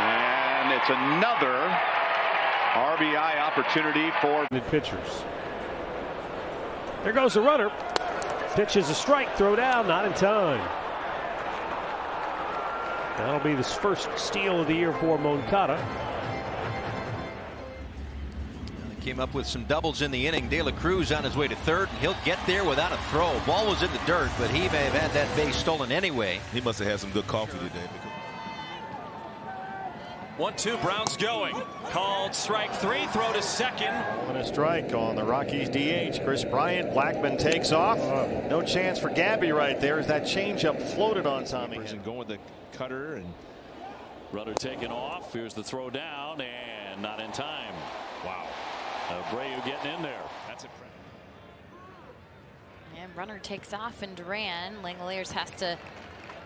And it's It's another RBI opportunity for the pitchers. There goes the runner. Pitch is a strike, throw down, not in time. That'll be his first steal of the year for Moncada. Came up with some doubles in the inning. De La Cruz on his way to third. He'll get there without a throw. Ball was in the dirt, but he may have had that base stolen anyway. He must have had some good coffee today. One two Browns going. Called strike three. Throw to second. And a strike on the Rockies DH. Kris Bryant. Blackmon takes off. No chance for Gabby right there as that changeup floated on Tommy. And going with the cutter and runner taken off. Here's the throw down and not in time. Wow. Abreu getting in there. That's impressive. And runner takes off and Duran. Langeliers has to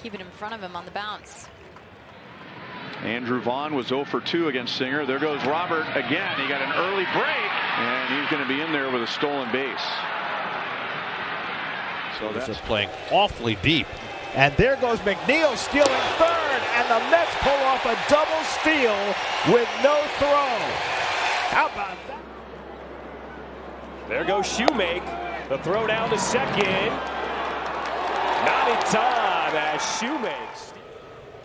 keep it in front of him on the bounce. Andrew Vaughn was 0 for 2 against Singer. There goes Robert again. He got an early break, and he's going to be in there with a stolen base. So that's just playing awfully deep. And there goes McNeil stealing third, and the Mets pull off a double steal with no throw. How about that? There goes Shoemake. The throw down to second. Not in time as Shoemake.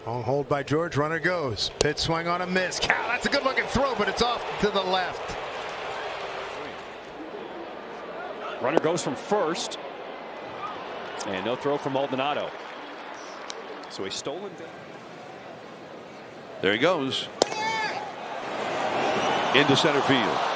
On hold by George. Runner goes. Pitch swing on a miss. Cow, that's a good looking throw, but it's off to the left. Runner goes from first. And no throw from Maldonado. So a stolen. There he goes. Into center field.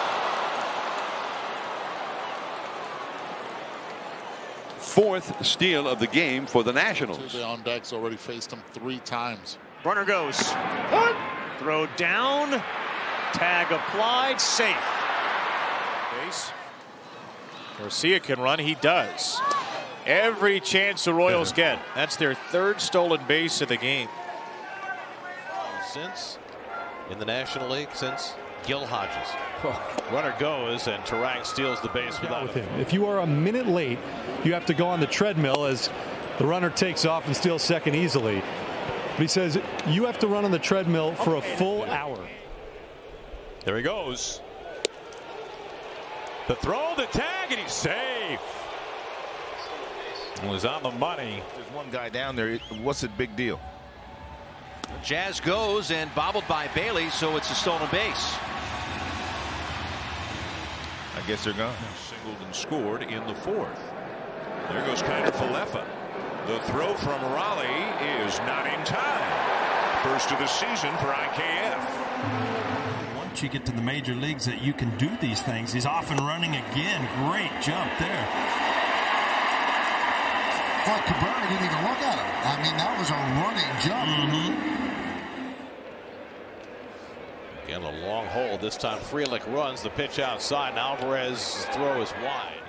Fourth steal of the game for the Nationals. The on deck's already faced him three times. Runner goes. What? Throw down. Tag applied. Safe. Base. Garcia can run. He does. Every chance the Royals get. That's their third stolen base of the game. Since in the National League, since Gil Hodges. Runner goes and Turang steals the base without with him. If you are a minute late, you have to go on the treadmill as the runner takes off and steals second easily. But he says you have to run on the treadmill for a full hour. There he goes. The throw, the tag, and he's safe. Was on the money. There's one guy down there. What's the big deal? Jazz goes and bobbled by Bailey, so it's a stolen base. I guess they're gone. Singled and scored in the fourth. There goes Kiner Falefa. The throw from Raleigh is not in time. First of the season for IKF. Once you get to the major leagues that you can do these things. He's off and running again. Great jump there. Thought Cabrera didn't even look at him. I mean, that was a running jump. Mm-hmm. Again, a long hold. This time, Frelick runs the pitch outside. And Alvarez's throw is wide.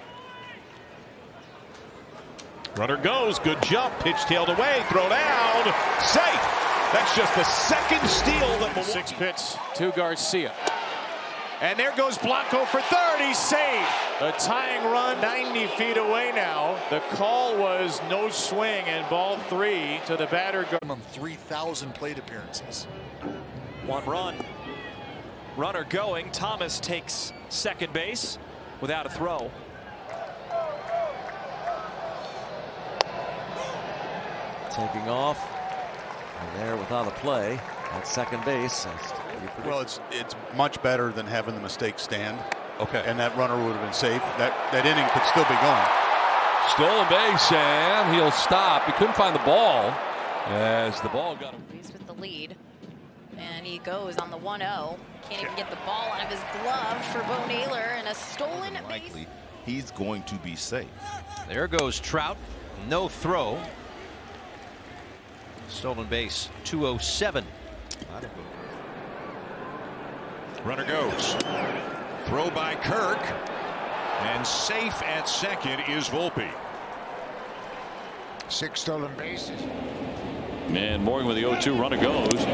Runner goes. Good jump. Pitch tailed away. Throw down. Safe. That's just the second steal that Milwaukee. Six pitch to Garcia. And there goes Blanco for third. He's safe. A tying run 90 feet away now. The call was no swing and ball three to the batter. On 3,000 plate appearances. One run. Runner going. Thomas takes second base without a throw. Taking off. And there without a play at second base. Well, it's it's much better than having the mistake stand. Okay. And that runner would have been safe. That that inning could still be going. Stolen base, and he'll stop. He couldn't find the ball as the ball got him. He's with the lead. And he goes on the 1 0. Can't even get the ball out of his glove for Bo Naylor and a stolen base. He's going to be safe. There goes Trout. No throw. Stolen base 207. Runner goes. Throw by Kirk. And safe at second is Volpe. Six stolen bases. And Morgan with the 0-2 runner goes.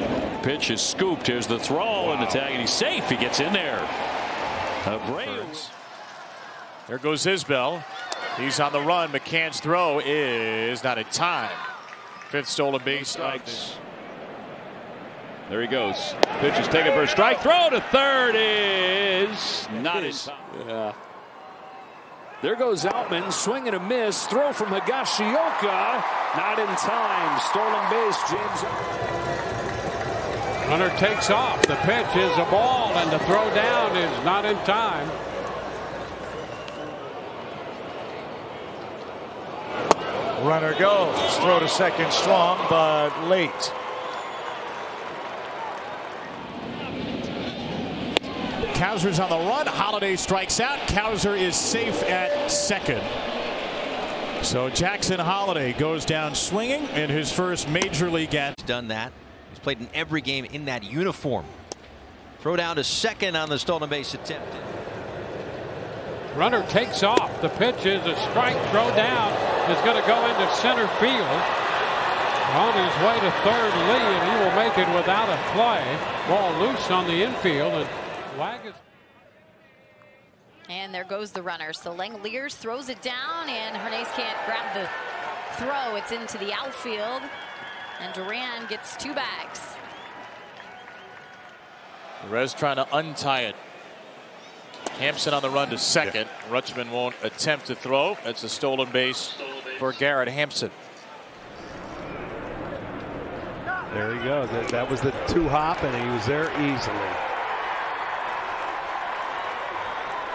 Pitch is scooped. Here's the throw wow. and the tag, and he's safe. He gets in there. Uh, Abreu. There goes Isbell. He's on the run. McCann's throw is not in time. Fifth stolen base. There he goes. Pitch is taken for a strike. Throw to third is not in time. Yeah. There goes Outman, swing and a miss. Throw from Higashioka. Not in time. Stolen base, James. Runner takes off. The pitch is a ball, and the throw down is not in time. Runner goes. Throw to second strong, but late. Cowser's on the run. Holliday strikes out. Cowser is safe at second. So Jackson Holliday goes down swinging in his first major league at. He's done that. He's played in every game in that uniform. Throw down to second on the stolen base attempt. Runner takes off. The pitch is a strike. Throw down is going to go into center field. On his way to third, Lee, and he will make it without a play. Ball loose on the infield, and Wag is. And there goes the runner. So Langeliers throws it down, and Hernandez can't grab the throw. It's into the outfield, and Duran gets two bags. Perez trying to untie it. Hampson on the run to second. Rutschman won't attempt to throw. That's a stolen base for Garrett Hampson. There he goes. That, that was the two hop, and he was there easily.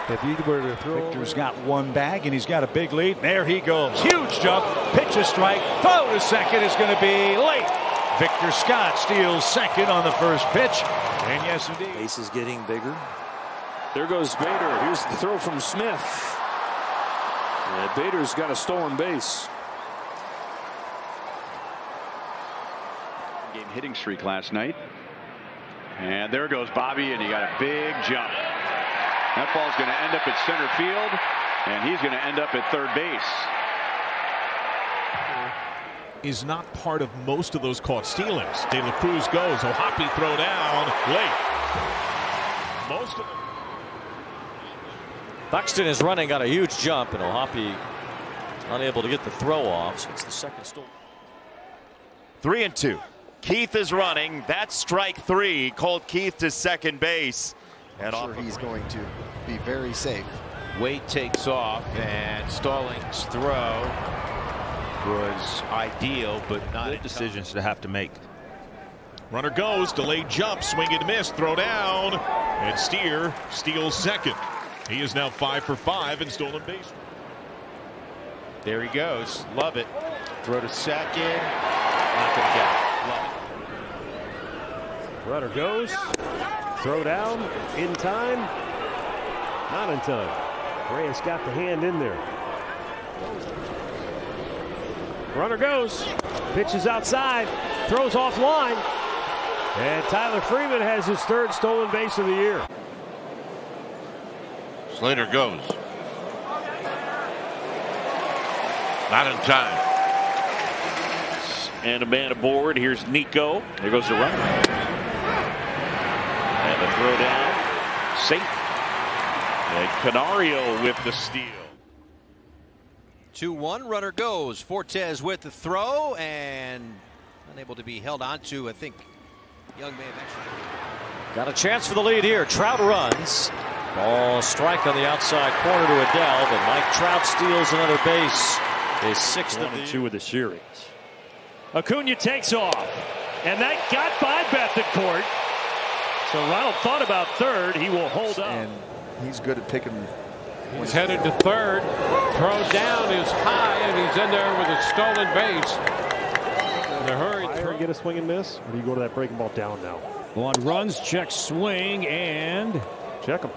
If he were to throw. Victor's got one bag, and he's got a big lead. There he goes. Huge jump. Pitch a strike. Throw to second is going to be late. Victor Scott steals second on the first pitch. And yes, indeed. Base is getting bigger. There goes Bader. Here's the throw from Smith. Yeah, Bader's got a stolen base. Game hitting streak last night. And there goes Bobby, and he got a big jump. That ball's going to end up at center field, and he's going to end up at third base. Is not part of most of those caught stealings. De La Cruz goes. O'Hoppe throw down late. Most of them. Buxton is running, got a huge jump, and O'Hoppe unable to get the throw off. So it's the second stolen. Three and two. Keith is running. That's strike three. Called Keith to second base. And I'm sure he's going to be very safe. Wade takes off, and Stallings' throw was ideal, but not Good decisions to have to make. Runner goes, delayed jump, swing and miss, throw down, and Steer steals second. He is now five for five in stolen base. There he goes. Love it. Throw to second. Not going to get it. Love it. Runner goes. Throw down. In time. Not in time. Reyes got the hand in there. Runner goes. Pitches outside. Throws offline. And Tyler Freeman has his third stolen base of the year. Slater goes. Not in time. And a man aboard. Here's Nico. There goes the runner. And the throw down. Safe. And Canario with the steal. 2 1 runner goes. Fortes with the throw and unable to be held onto. I think young man actually. Got a chance for the lead here. Trout runs. Ball strike on the outside corner to Adell, but Mike Trout steals another base. His sixth One of the and two of the series. Acuna takes off, and that got by Bethancourt. So Ronald thought about third. He will hold up. And he's good at picking. He's headed to third. Throw down is high, and he's in there with a stolen base. In a hurry. Fire, get a swing and miss, or do you go to that breaking ball down now? On runs, check swing, and check him.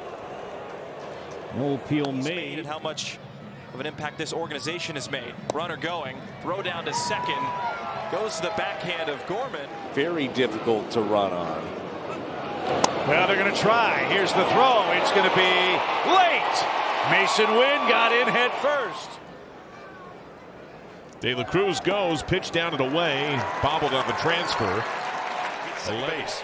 No appeal He's made. and how much of an impact this organization has made. Runner going, throw down to second, goes to the backhand of Gorman. Very difficult to run on. Well, they're going to try. Here's the throw. It's going to be late. Masyn Winn got in head first. De La Cruz goes, pitch down and away, bobbled on the transfer. The base.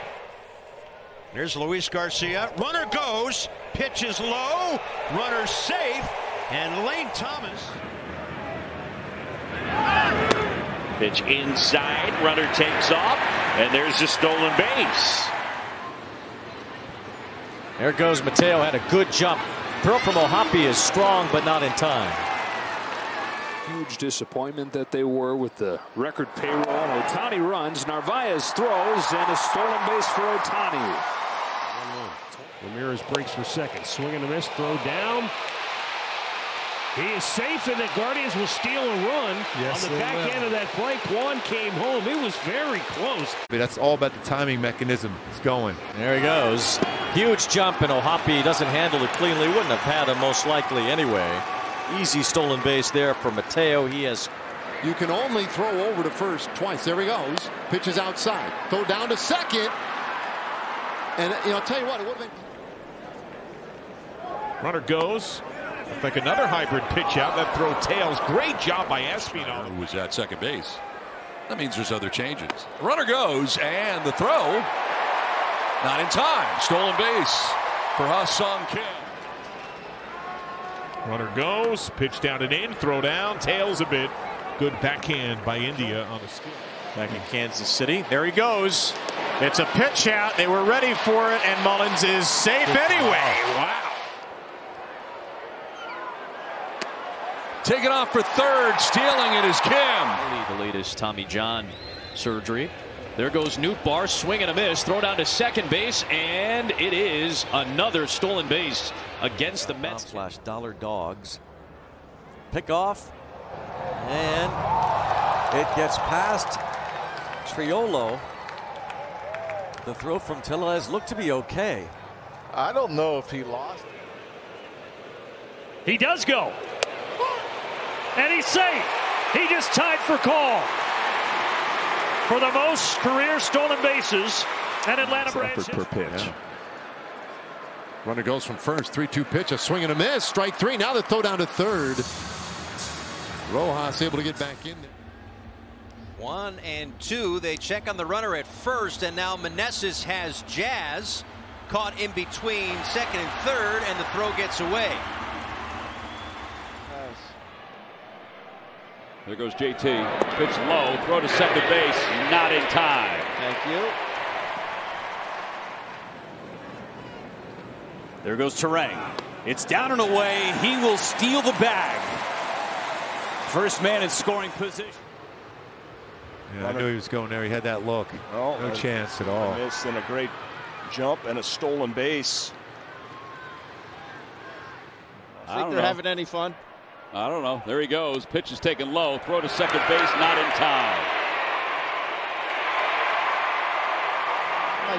There's Luis Garcia. Runner goes. Pitch is low. Runner safe. And Lane Thomas. Pitch inside. Runner takes off. And there's a stolen base. There goes Mateo. Had a good jump. Throw from O'Hoppe is strong, but not in time. Huge disappointment that they were with the record payroll. Ohtani runs, Narvaez throws, and a stolen base for Ohtani. Ramirez breaks for second. Swing and a miss. Throw down. He is safe, and the Guardians will steal a run Yes, on the back will. end of that play. Kwan came home. It was very close. But that's all about the timing mechanism. It's going. There he goes. Huge jump, and O'Hoppe doesn't handle it cleanly. Wouldn't have had him most likely anyway. Easy stolen base there for Mateo. He has You can only throw over to first twice. There he goes. Pitches outside. Throw down to second. And you know, I'll tell you what, it would have been. Runner goes. Looked like another hybrid pitch out. That throw tails. Great job by Espinal. Who was at second base. That means there's other changes. The runner goes, and the throw. Not in time. Stolen base for Ha-Sung Kim. Runner goes. Pitch down and in. Throw down. Tails a bit. Good backhand by India on the skill. Back in Kansas City. There he goes. It's a pitch out. They were ready for it, and Mullins is safe anyway. Wow. Taking off for third. Stealing it is Kim. The latest Tommy John surgery. There goes Nootbaar, swing and a miss, throw down to second base, and it is another stolen base against the Mets. slash dollar dogs. Pick off. And it gets past Triolo. The throw from Tellez looked to be okay. I don't know if he lost. He does go. And he's safe. He just tied for call. For the most career stolen bases. And Atlanta Braves. Effort per pitch. Runner goes from first. 3 2 pitch. A swing and a miss. Strike three. Now the throw down to third. Rojas able to get back in there. One and two. They check on the runner at first, and now Meneses has Jazz caught in between second and third, and the throw gets away. There goes JT. Pitch low, throw to second base, not in time. Thank you. There goes Turang. It's down and away. He will steal the bag. First man in scoring position. Yeah, I knew he was going there. He had that look. Oh, no a- chance at all. A miss and a great jump and a stolen base. I Think don't they're know. having any fun? I don't know. There he goes. Pitch is taken low. Throw to second base, not in time.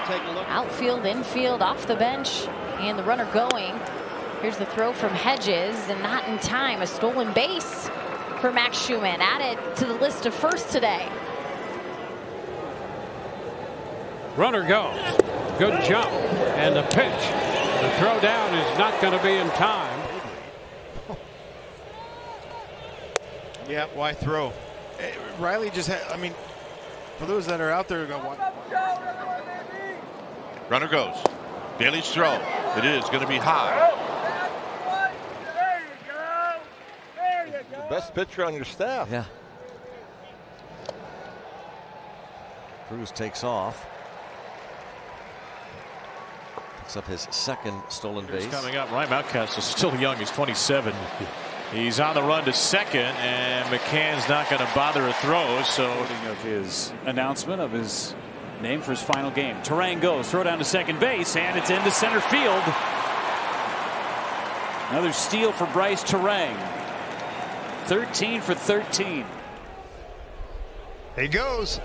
Take a look. Outfield, infield, off the bench, and the runner going. Here's the throw from Hedges, and not in time. A stolen base for Max Schuemann. Added to the list of first today. Runner goes. Good jump. And the pitch. The throw down is not going to be in time. Yeah, why throw? Eh, Riley just had, I mean, for those that are out there, go, why, Runner goes. Bailey's throw. It is going to be high. The best pitcher on your staff. Yeah. Cruz takes off. Picks up his second stolen Here's base. coming up. Ryan Mountcastle is still young. He's 27. He's on the run to second, and McCann's not going to bother a throw. So of his announcement of his name for his final game. Turang goes, throw down to second base, and it's into center field. Another steal for Brice Turang. 13 for 13. He goes.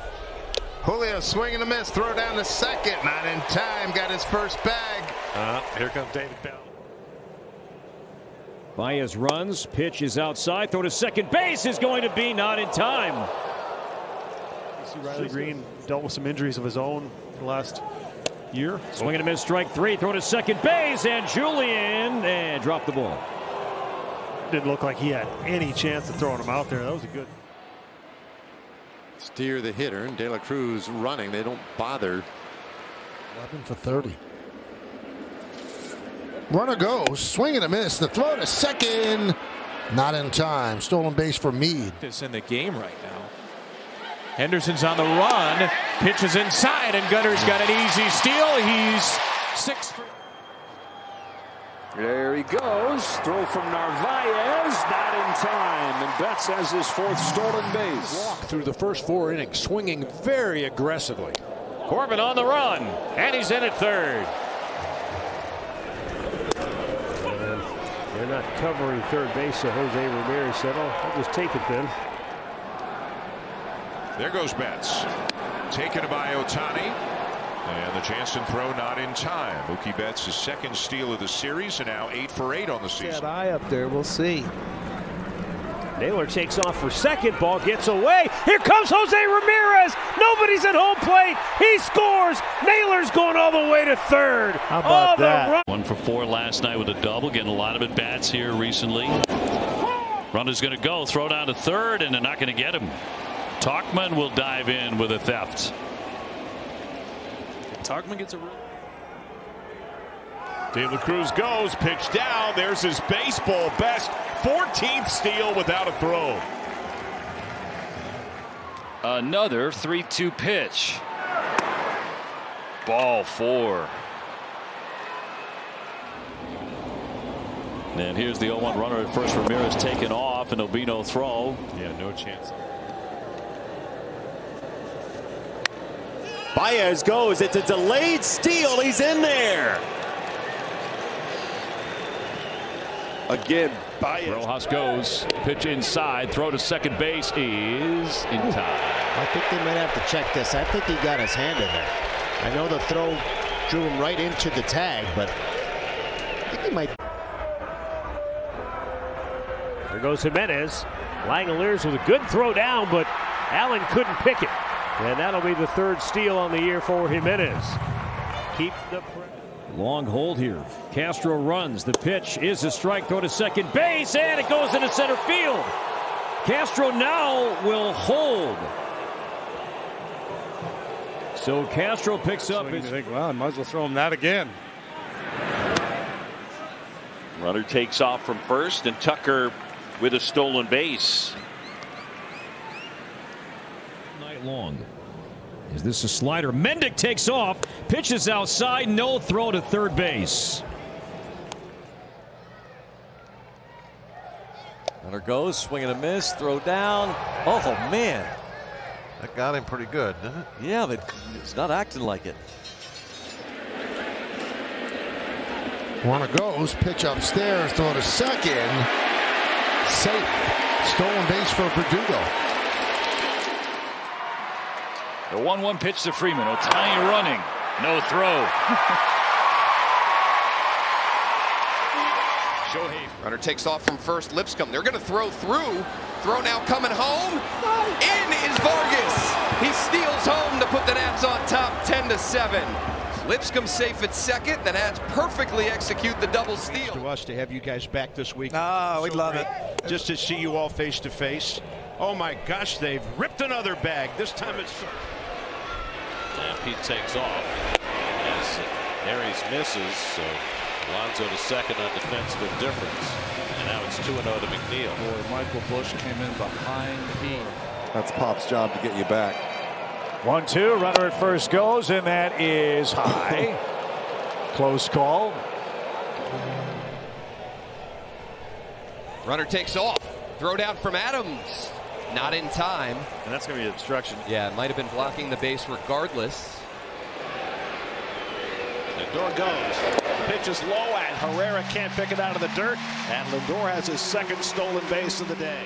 Julio swing and a miss. Throw down to second. Not in time. Got his first bag. Uh, here comes David Bell. Baez runs, pitch is outside, throw to second base is going to be not in time. See Riley Greene dealt with some injuries of his own the last year. Swing and a miss, strike three, throw to second base, and Julian and drop the ball. Didn't look like he had any chance of throwing him out there. That was a good. Steer the hitter and De La Cruz running. They don't bother. 11 for 30. Runner goes, swing and a miss. The throw to second, not in time. Stolen base for Mead. This in the game right now. Henderson's on the run. Pitches inside, and Gunnar's got an easy steal. He's six. For There he goes. Throw from Narvaez. Not in time. And Betts has his fourth stolen base. Walk through the first four innings, swinging very aggressively. Corbin on the run, and he's in at third. And they're not covering third base, so Jose Ramirez said, oh, I'll just take it then. There goes Betts. Taken by Ohtani. And the Jansen throw not in time. Mookie Betts' his second steal of the series and now eight for eight on the season. That eye up there, we'll see. Naylor takes off for second. Ball gets away. Here comes Jose Ramirez. Nobody's at home plate. He scores. Naylor's going all the way to third. How about oh, that? One for four last night with a double, getting a lot of at bats here recently. Runner's going to go, throw down to third, and they're not going to get him. Tauchman will dive in with a theft. Tauchman gets a. De La Cruz goes, pitch down. There's his baseball best 14th steal without a throw. Another 3 2 pitch. Ball four. And here's the 0 1 runner at first. Ramirez taken off, and there'll be no throw. Yeah, no chance. Baez goes. It's a delayed steal. He's in there. Again, Baez. Rojas goes. Pitch inside. Throw to second base is in time. I think they might have to check this. I think he got his hand in there. I know the throw drew him right into the tag, but I think he might. There goes Jimenez. Langeliers with a good throw down, but Allen couldn't pick it. And that'll be the third steal on the year for Jimenez. Keep the. Long hold here. Castro runs. The pitch is a strike. Throw to second base, and it goes into center field. Castro now will hold. So Castro picks up his. think, well, I might as well throw him that again. Runner takes off from first, and Tucker with a stolen base. Night long. Is this a slider? Mendick takes off, pitches outside, no throw to third base. Runner goes, swing and a miss, throw down. Oh, man. That got him pretty good, didn't it? Yeah, but it's not acting like it. Runner goes, pitch upstairs, throw to second. Safe. Stolen base for Verdugo. The 1 1 pitch to Freeman. Ohtani running. No throw. Shohei. Runner takes off from first. Lipscomb. They're going to throw through. Throw now coming home. In is Vargas. He steals home to put the Nats on top 10 to 7. Lipscomb safe at second. The Nats perfectly execute the double steal. To us to have you guys back this week. Ah, we'd love it. Just to see you all face to face. Oh my gosh, they've ripped another bag. This time it's. And Pete takes off as Aries misses. So Alonso to second on defensive difference. And now it's 2 0 to McNeil. Boy, Michael Bush came in behind Pete. That's Pop's job to get you back. One two. Runner at first goes, and that is high. Close call. Runner takes off. Throw down from Adams. Not in time. And that's going to be obstruction. Yeah, it might have been blocking the base regardless. Lindor goes. The Pitch is low, and Herrera can't pick it out of the dirt. And Lindor has his second stolen base of the day.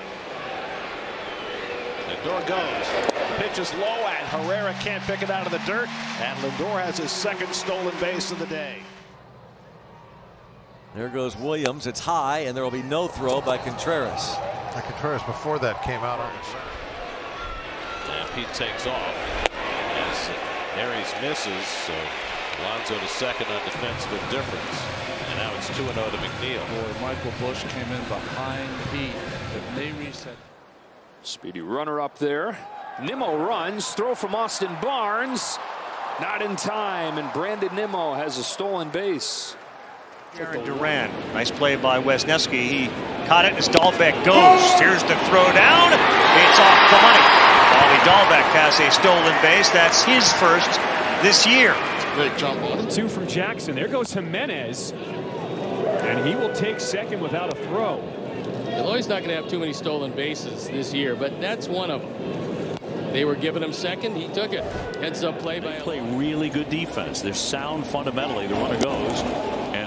Lindor goes. The Pitch is low, and Herrera can't pick it out of the dirt. And Lindor has his second stolen base of the day. There goes Williams. It's high, and there will be no throw by Contreras. Now, Contreras before that came out on the And Pete takes off as Aries misses. So Alonso to second on defensive difference. And now it's 2 0 to McNeil. Boy, Michael Bush came in behind Pete. If they reset. Speedy runner up there. Nimmo runs. Throw from Austin Barnes. Not in time. And Brandon Nimmo has a stolen base. Aaron Duran. Nice play by Wesneski. He caught it as Dalbec goes. Here's the throw down. It's off the money. Bobby Dalbec has a stolen base. That's his first this year. Great jump on Two from Jackson. There goes Jimenez. And he will take second without a throw. Eloy's not going to have too many stolen bases this year, but that's one of them. They were giving him second. He took it. Heads up play by. They play really good defense. They're sound fundamentally. The runner goes,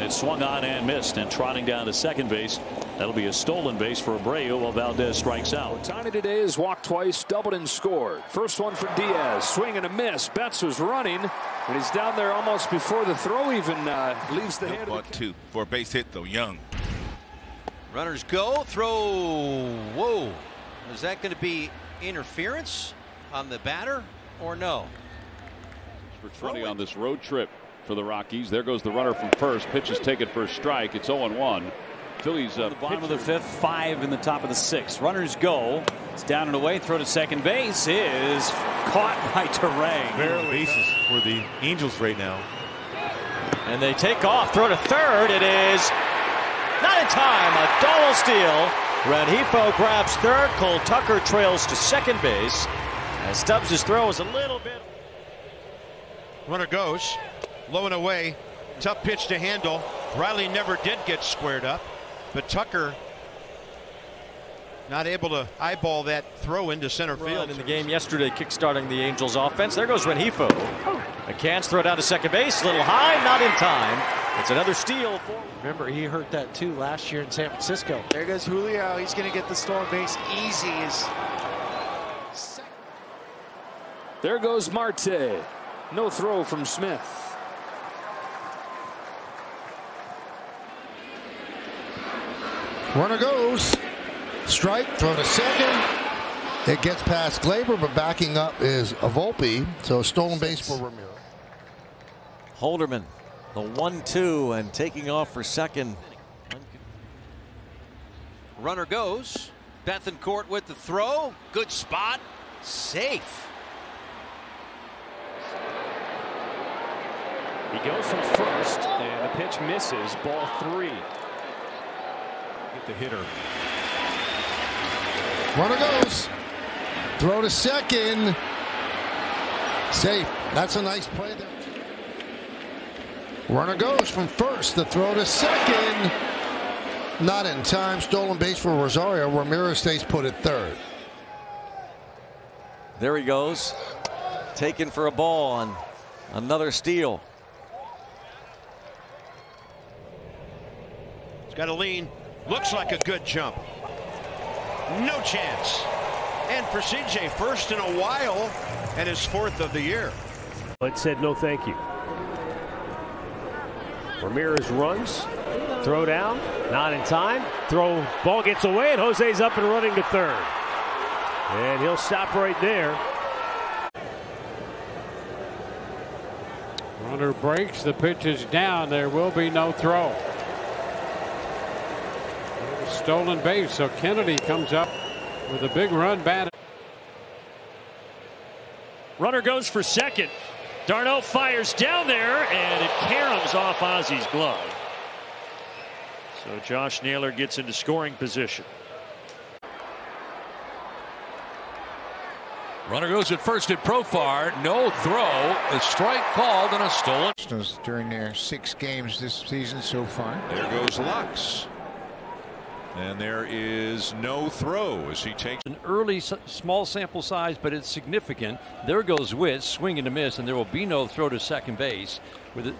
and it swung on and missed. And trotting down to second base, that'll be a stolen base for Abreu while Valdez strikes out. Tiny today has walked twice, doubled and scored. First one for Diaz, swing and a miss. Betts was running, and he's down there almost before the throw even uh, leaves the hand. But two for a base hit though, Young. Runners go, throw. Whoa. Is that going to be interference on the batter or no? For 20 on this road trip for the Rockies. There goes the runner from first. Pitch is taken for a strike. It's 0 1. Phillies uh, the bottom of the fifth, five in the top of the sixth. Runners go. It's down and away. Throw to second base is caught by Turang. Barely bases for the Angels right now. And they take off. Throw to third. It is not in time. A double steal. Rengifo grabs third. Cole Tucker trails to second base. As Stubbs' throw is a little bit. Runner goes. Low and away. Tough pitch to handle. Riley never did get squared up. But Tucker not able to eyeball that throw into center field. in the game yesterday, kickstarting the Angels offense. There goes Rengifo. McCann's throw down to second base. A little high, not in time. It's another steal. Remember, he hurt that too last year in San Francisco. There goes Julio. He's going to get the stolen base easy. As There goes Marte. No throw from Smith. Runner goes. Strike, throw to second. It gets past Gleyber, but backing up is a Volpe. So stolen base for Ramirez. Holderman, the one-two, and taking off for second. Runner goes. Bethancourt with the throw. Good spot. Safe. He goes from first, and the pitch misses. Ball three. Get the hitter. Runner goes. Throw to second. Safe. That's a nice play there. Runner goes from first. The throw to second. Not in time. Stolen base for Rosario. Ramirez stays put at third. There he goes. Taken for a ball on another steal. He's got to lean. Looks like a good jump. No chance. And for CJ, first in a while, and his fourth of the year. But said no thank you. Ramirez runs. Throw down. Not in time. Throw. Ball gets away, and Jose's up and running to third. And he'll stop right there. Runner breaks. The pitch is down. There will be no throw. Stolen base. So Kennedy comes up with a big run batted. Runner goes for second. d'Arnaud fires down there, and it caroms off Ozzie's glove. So Josh Naylor gets into scoring position. Runner goes at first at Profar. No throw. A strike called and a stolen. During their six games this season so far. There goes Lux. And there is no throw as he takes an early small sample size, but it's significant. There goes Witt, swinging to miss, and there will be no throw to second base. With it,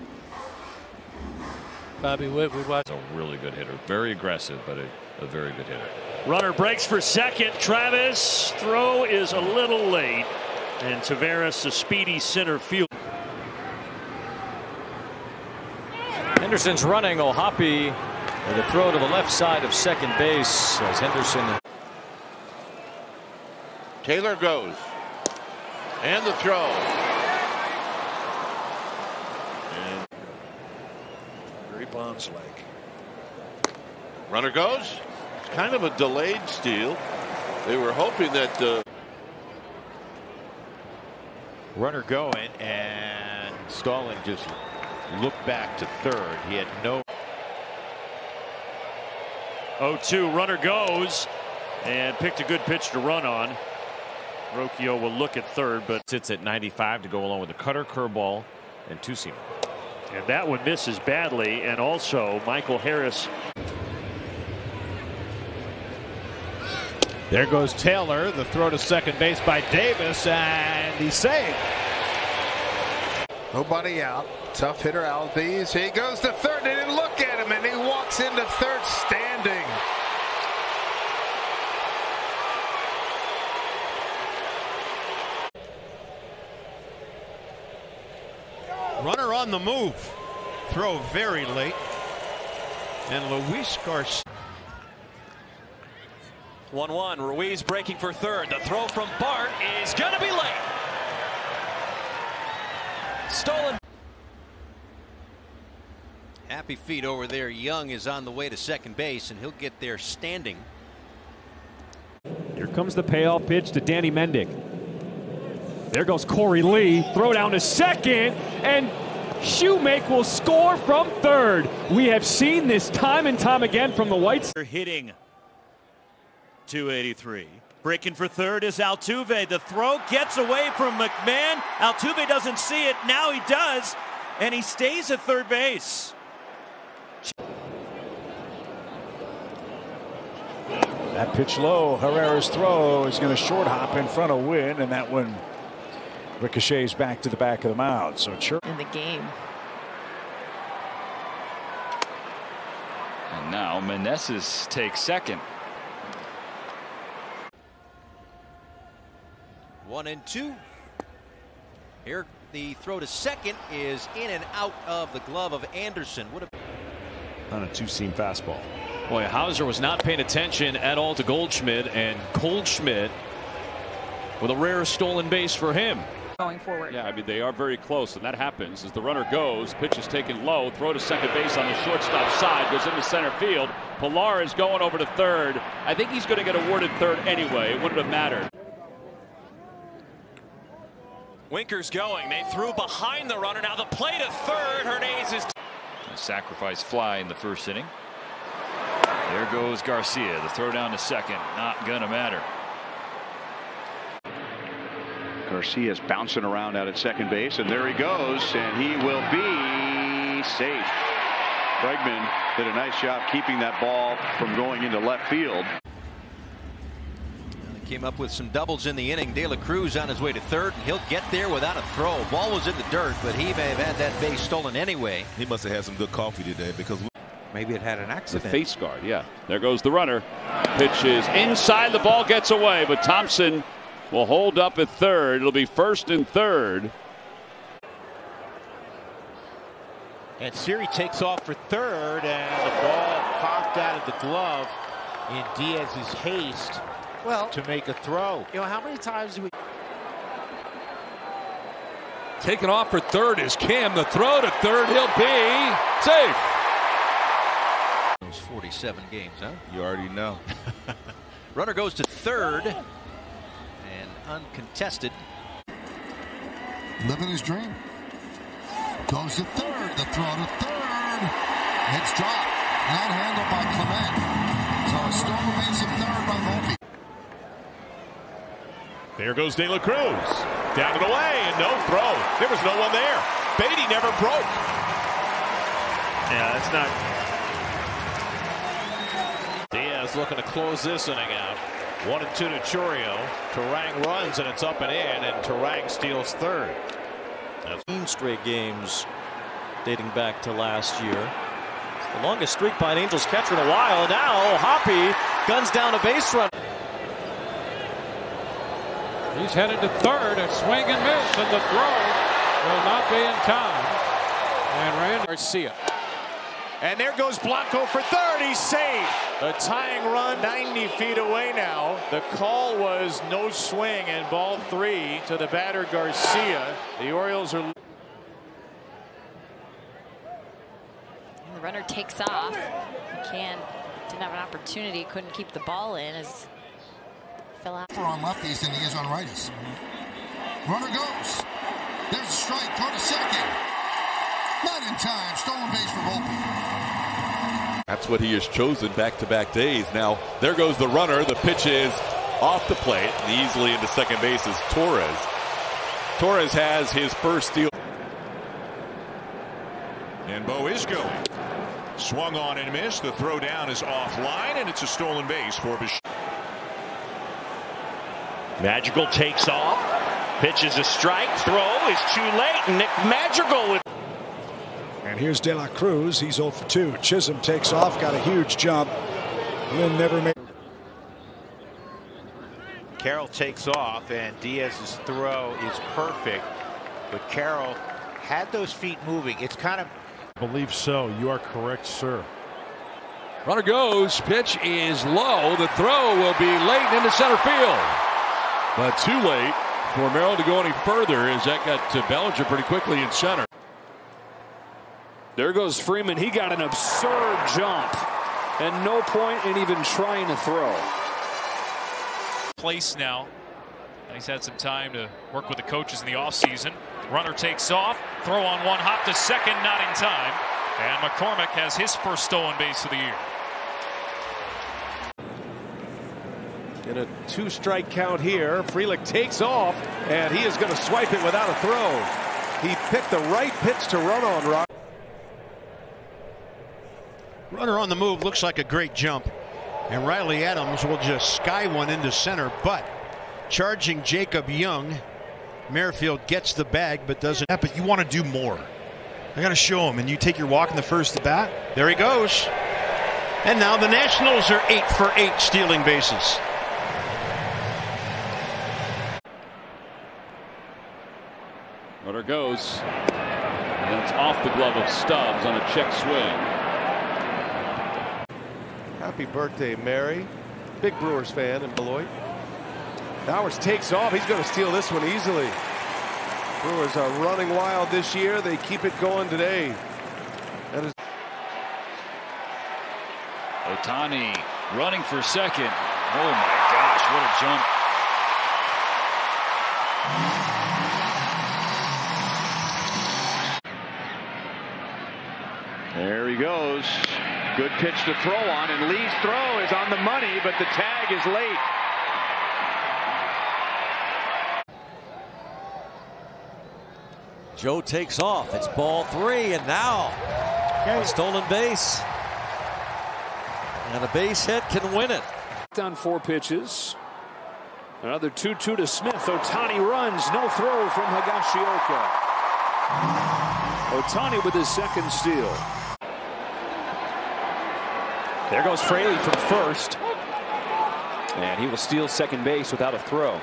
Bobby Witt, we watch a really good hitter, very aggressive, but a, a very good hitter. Runner breaks for second. Travis throw is a little late, and Taveras, a speedy center field. Henderson's running. O'Hoppe with a throw to the left side of second base as Henderson. Taylor goes. And the throw. And Barry Bonds leg. Runner goes. It's kind of a delayed steal. They were hoping that uh, Runner going and Stalling just looked back to third. He had no 0-2 runner goes and picked a good pitch to run on. Rocchio will look at third, but sits at 95 to go along with the cutter, curveball, and two seamer. And that one misses badly, and also Michael Harris. There goes Taylor. The throw to second base by Davis, and he's safe. Nobody out. Tough hitter Albies. He goes to third. They didn't look at him, and he walks into third standing. Runner on the move. Throw very late. And Luis Garcia. 1 1. Ruiz breaking for third. The throw from Bart is going to be late. Stolen. Happy feet over there. Young is on the way to second base, and he'll get there standing. Here comes the payoff pitch to Danny Mendick. There goes Korey Lee. Throw down to second, and Shewmake will score from third. We have seen this time and time again from the Whites. They're hitting 283. Breaking for third is Altuve. The throw gets away from McMahon. Altuve doesn't see it. Now he does, and he stays at third base. That pitch low. Herrera's throw is going to short hop in front of Winn, and that one ricochets back to the back of the mound. So sure. In the game. And now Meneses takes second. One and two. Here, the throw to second is in and out of the glove of Anderson. Would have on a two-seam fastball. Boy, Hauser was not paying attention at all to Goldschmidt, and Goldschmidt with a rare stolen base for him. Going forward. Yeah, I mean, they are very close, and that happens as the runner goes. Pitch is taken low. Throw to second base on the shortstop side. Goes into center field. Pilar is going over to third. I think he's going to get awarded third anyway. It wouldn't have mattered. Winker's going. They threw behind the runner. Now the play to third. Hernandez is. A sacrifice fly in the first inning. There goes Garcia. The throw down to second. Not going to matter. Garcia's bouncing around out at second base, and there he goes, and he will be safe. Bregman did a nice job keeping that ball from going into left field. They came up with some doubles in the inning. De La Cruz on his way to third, and he'll get there without a throw. Ball was in the dirt, but he may have had that base stolen anyway. He must have had some good coffee today because maybe it had an The accident. face guard, yeah. There goes the runner. Pitch is inside. The ball gets away, but Thompson will hold up at third. It'll be first and third. And Siri takes off for third, and the ball popped out of the glove in Diaz's haste well, to make a throw. You know, how many times do we. Taking off for third is Cam. The throw to third. He'll be safe. Those 47 games, huh? You already know. Runner goes to third and uncontested. Living his dream. Goes to third. The throw to third. It's dropped. Not handled by Clement. So a stolen base at third by Volpe. There goes De La Cruz. Down and away, and no throw. There was no one there. Beatty never broke. Yeah, that's not. Diaz looking to close this inning out. One and two to Chourio. Turang runs and it's up and in, and Turang steals third. That's straight games dating back to last year. The longest streak by an Angels catcher in a while. Now Hoppy guns down a base run. He's headed to third. A swing and miss, and the throw will not be in time. And Randy Garcia. And there goes Blanco for third. He's safe. The tying run 90 feet away now. The call was no swing and ball three to the batter Garcia. The Orioles are. The runner takes off. McCann didn't have an opportunity, couldn't keep the ball in as fell out. on lefties than he is on righties. Runner goes. There's a strike. Throw to second. Not in time. Stolen base for Volpe. That's what he has chosen back to back days. Now, there goes the runner. The pitch is off the plate and easily into second base is Torres. Torres has his first steal. And Bo is going. Swung on and missed. The throw down is offline, and it's a stolen base for Bish. Madrigal takes off. Pitches a strike. Throw is too late. Nick Madrigal with. And here's De La Cruz. He's 0 for 2. Chisholm takes off, got a huge jump. Lynn never made. Carroll takes off, and Diaz's throw is perfect. But Carroll had those feet moving. It's kind of. I believe so. You are correct, sir. Runner goes. Pitch is low. The throw will be late into center field. But too late for Merrill to go any further as that got to Bellinger pretty quickly in center. There goes Freeman. He got an absurd jump. And no point in even trying to throw. Place now. And he's had some time to work with the coaches in the offseason. Runner takes off. Throw on one hop to second, not in time. And McCormick has his first stolen base of the year. In a two strike count here, Frelick takes off, and he is going to swipe it without a throw. He picked the right pitch to run on, Rock. Runner on the move looks like a great jump. And Riley Adams will just sky one into center, but charging Jacob Young. Merrifield gets the bag, but doesn't. Yeah, but you want to do more. I got to show him, and you take your walk in the first at bat. There he goes. And now the Nationals are eight for eight stealing bases. Runner goes. And it's off the glove of Stubbs on a check swing. Happy birthday, Mary. Big Brewers fan in Beloit. Bowers takes off. He's going to steal this one easily. Brewers are running wild this year. They keep it going today. That is Ohtani running for second. Oh my gosh, what a jump. There he goes. Good pitch to throw on, and Lee's throw is on the money, but the tag is late. Joe takes off. It's ball three, and now a stolen base. And a base hit can win it. On four pitches. Another 2 2 to Smith. Ohtani runs. No throw from Higashioka. Ohtani with his second steal. There goes Fraley from first. And he will steal second base without a throw.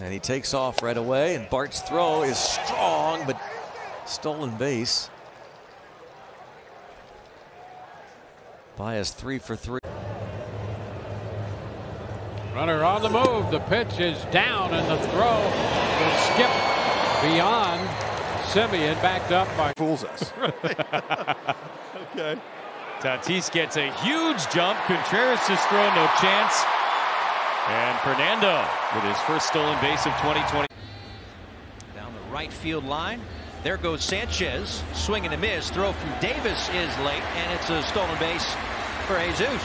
And he takes off right away, and Bart's throw is strong, but stolen base. Baez three for three. Runner on the move. The pitch is down, and the throw will skip beyond Semien, backed up by. Fools us. okay. Tatis gets a huge jump. Contreras' throw, no chance. And Fernando with his first stolen base of 2020. Down the right field line. There goes Sanchez. Swing and a miss. Throw from Davis is late, and it's a stolen base for Jesus.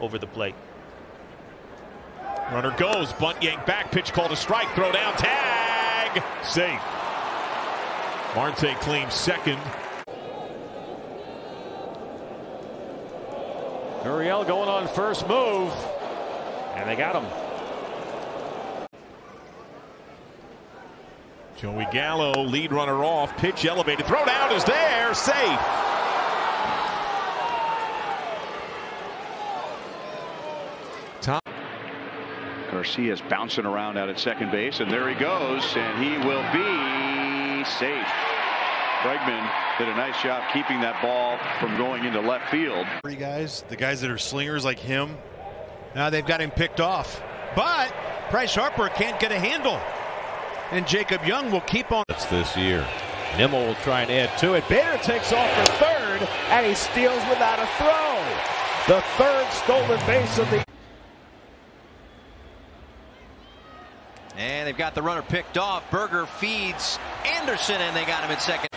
Over the plate. Runner goes. Bunt yank back. Pitch called a strike. Throw down. Tag. Safe. Marte claims second. Gurriel going on first move. And they got him. Joey Gallo, lead runner off. Pitch elevated. Throw down is there. Safe. Tom. Garcia's bouncing around out at second base, and there he goes, and he will be safe. Bregman did a nice job keeping that ball from going into left field. Three guys, the guys that are slingers like him. Now they've got him picked off, but Bryce Harper can't get a handle. And Jacob Young will keep on. It's this year. Nimmo will try and add to it. Bader takes off for third, and he steals without a throw. The third stolen base of the. And they've got the runner picked off. Burger feeds Anderson, and they got him at second.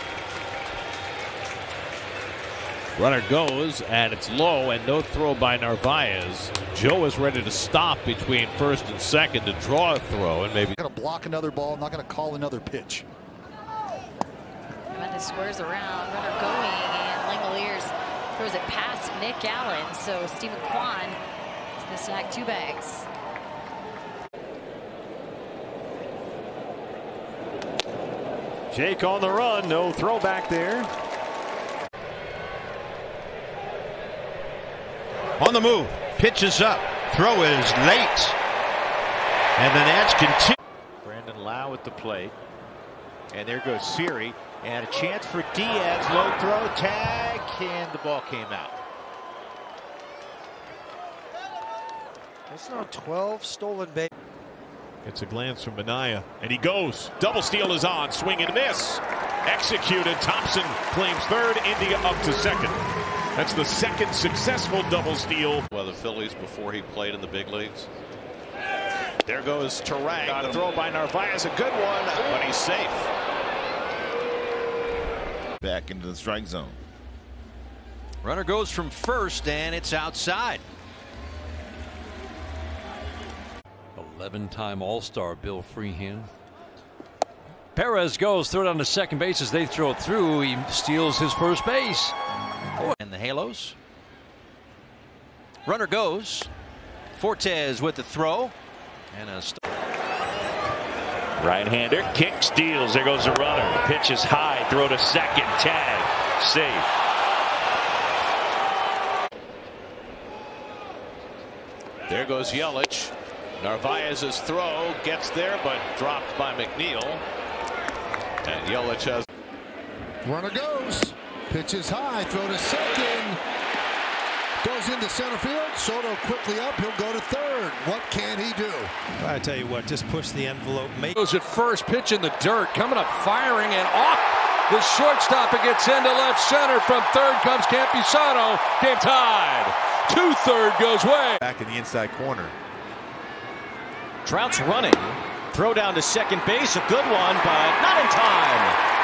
Runner goes, and it's low, and no throw by Narvaez. Joe is ready to stop between first and second to draw a throw, and maybe. Going to block another ball, not going to call another pitch. Mendes squares around, runner going, and Langeliers throws it past Nick Allen. So Steven Kwan is going to snag two bags. Jake on the run, no throwback there. On the move, pitches up, throw is late. And the Nats continue. Brandon Lowe at the plate. And there goes Siri. And a chance for Diaz. Low throw, tag, and the ball came out. That's now 12 stolen base. It's a glance from Manaya, and he goes. Double steal is on. Swing and miss. Executed. Thompson claims third. India up to second. That's the second successful double steal. Well, the Phillies before he played in the big leagues. There goes Turang. The throw by Narvaez, a good one, but he's safe. Back into the strike zone. Runner goes from first, and it's outside. 11-time All-Star Bill Freehan. Perez goes, throw it on to second base as they throw it through. He steals his first base. And the Halos. Runner goes. Fortes with the throw. And a Right-hander, kick, steals. There goes the runner. Pitch is high, throw to second, tag, safe. There goes Yelich. Narvaez's throw gets there, but dropped by McNeil. And Yelich has. Runner goes. Pitches high. Throw to second. Goes into center field. Soto quickly up. He'll go to third. What can he do? I tell you what, just push the envelope. Make Goes at first, pitch in the dirt, coming up, firing, and off the shortstop. It gets into left center. From third comes Campusano. Game tied. Two third goes way. Back in the inside corner. Trout's running. Throw down to second base. A good one, but not in time.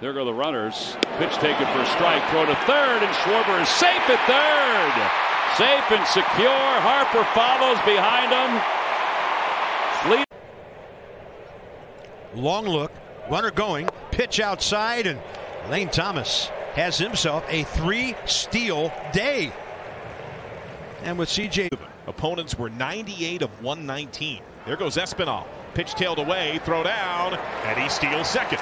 There go the runners. Pitch taken for a strike. Throw to third, and Schwarber is safe at third. Safe and secure. Harper follows behind him. Fleet. Long look, runner going, pitch outside, and Lane Thomas has himself a three steal day. And with CJ. Opponents were 98 of 119. There goes Espinal. Pitch tailed away, throw down, and he steals second.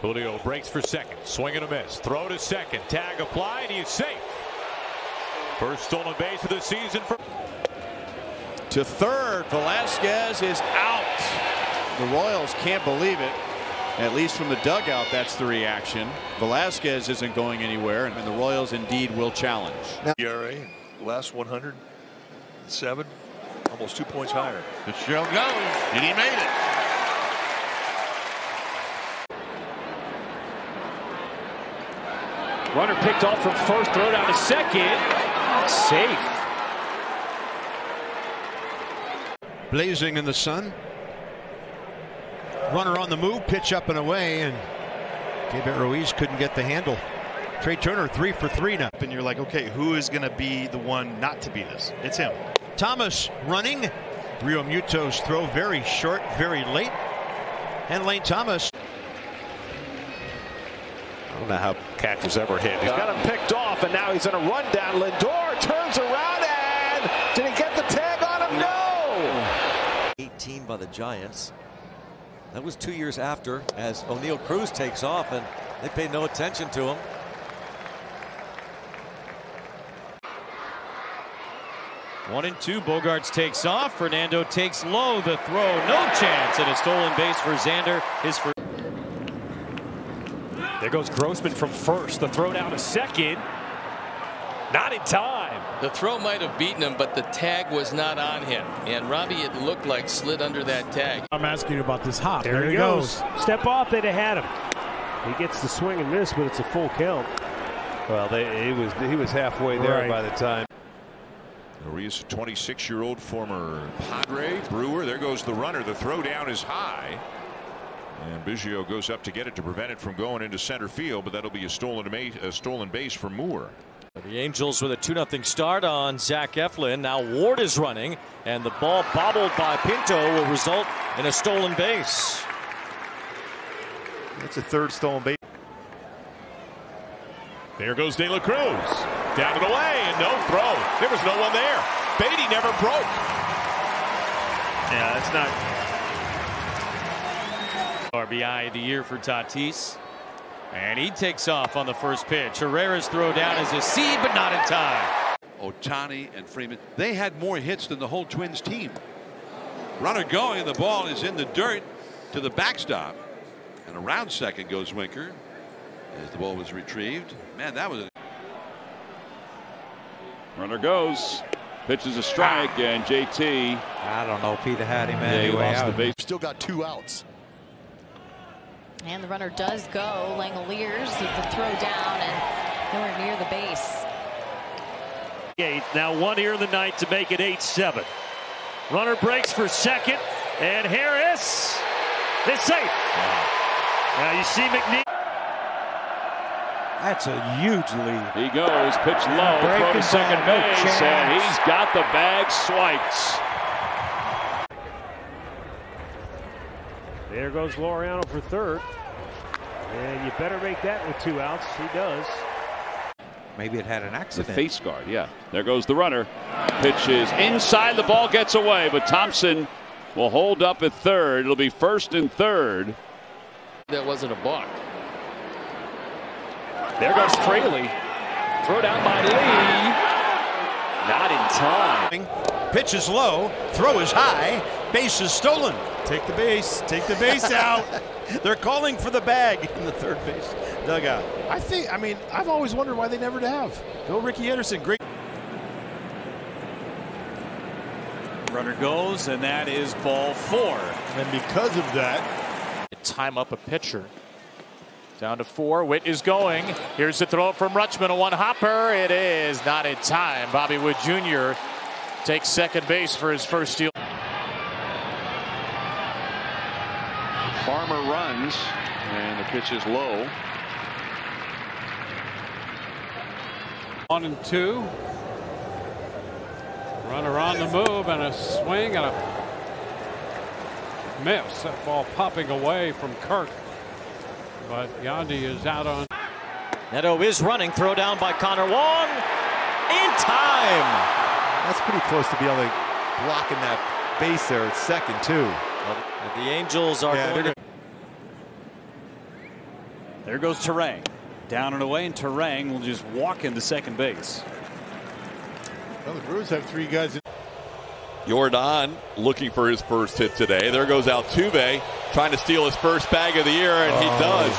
Julio breaks for second. Swing and a miss. Throw to second. Tag applied. He's safe. First stolen base of the season for. To third. Velasquez is out. The Royals can't believe it. At least from the dugout, that's the reaction. Velasquez isn't going anywhere, and the Royals indeed will challenge. ERA, last 107, almost two points higher. The show goes, and he made it. Runner picked off from first, throw down to second. Safe. Blazing in the sun. Runner on the move, pitch up and away, and David Ruiz couldn't get the handle. Trea Turner three for three now. And you're like, okay, who is going to be the one not to be this? It's him. Thomas running. Realmuto's throw very short, very late. And Lane Thomas. I don't know how catcher's ever hit. He's got him picked off, and now he's in a run down. Lindor turns around, and did he get the tag on him? No! 18 by the Giants. That was two years after as Oneil Cruz takes off and they paid no attention to him. One and two. Bogaerts takes off. Fernando takes low. The throw, no chance, and a stolen base for Xander. His first. There goes Grossman from first. The throw down to second. Not in time. The throw might have beaten him, but the tag was not on him. And Robbie, it looked like slid under that tag. I'm asking you about this hop. There, there he goes. goes. Step off, they'd have had him. He gets the swing and miss, but it's a full count. Well, they, he was he was halfway there Right. by the time. Urias, a 26 year old former Padre Brewer. There goes the runner. The throw down is high. And Biggio goes up to get it to prevent it from going into center field, but that'll be a stolen, a stolen base for Moore. The Angels with a 2 0 start on Zach Eflin. Now Ward is running, and the ball bobbled by Pinto will result in a stolen base. That's a third stolen base. There goes De La Cruz. Down and away, and no throw. There was no one there. Beatty never broke. Yeah, that's not. RBI of the year for Tatis. And he takes off on the first pitch. Herrera's throw down is a seed, but not in time. Ohtani and Freeman, they had more hits than the whole Twins team. Runner going, and the ball is in the dirt to the backstop. And around second goes Winker as the ball was retrieved. Man, that was a Runner goes. Pitches a strike, ah. and JT. I don't know if he'd have had him yeah, anyway. He lost the base. Still got two outs. And the runner does go. Langeliers with the throw down and nowhere near the base. Eight. Now one here in the ninth to make it 8-7. Runner breaks for second, and Harris is safe. Now you see McNeil. That's a huge lead. He goes, pitch low, throw to second base, and he's got the bag swiped. There goes Laureano for third. And you better make that with two outs. He does. Maybe it had an accident. The face guard, yeah. There goes the runner. Pitches inside, the ball gets away, but Thompson will hold up at third. It'll be first and third. That wasn't a balk. There goes Fraley. Throw down by Lee. Not in time. Pitch is low. Throw is high. Base is stolen. Take the base. Take the base out. They're calling for the bag in the third base dugout. I think, I mean, I've always wondered why they never have. Go Rickey Henderson. Great. Runner goes, and that is ball four. And because of that, time up a pitcher. Down to four. Witt is going. Here's the throw from Rutschman. A one hopper. It is not in time. Bobby Witt Jr. takes second base for his first steal. Farmer runs, and the pitch is low. One and two. Runner on the move and a swing and a miss. That ball popping away from Kirk. But Yandy is out on. Neto is running. Throw down by Connor Wong. In time. That's pretty close to be able to blocking that base there at second, too. Well, the Angels are yeah, going to. There goes Turang. Down and away, and Turang will just walk into second base. Well, the Brewers have three guys in. Yordan looking for his first hit today. There goes Altuve trying to steal his first bag of the year, and oh. he does.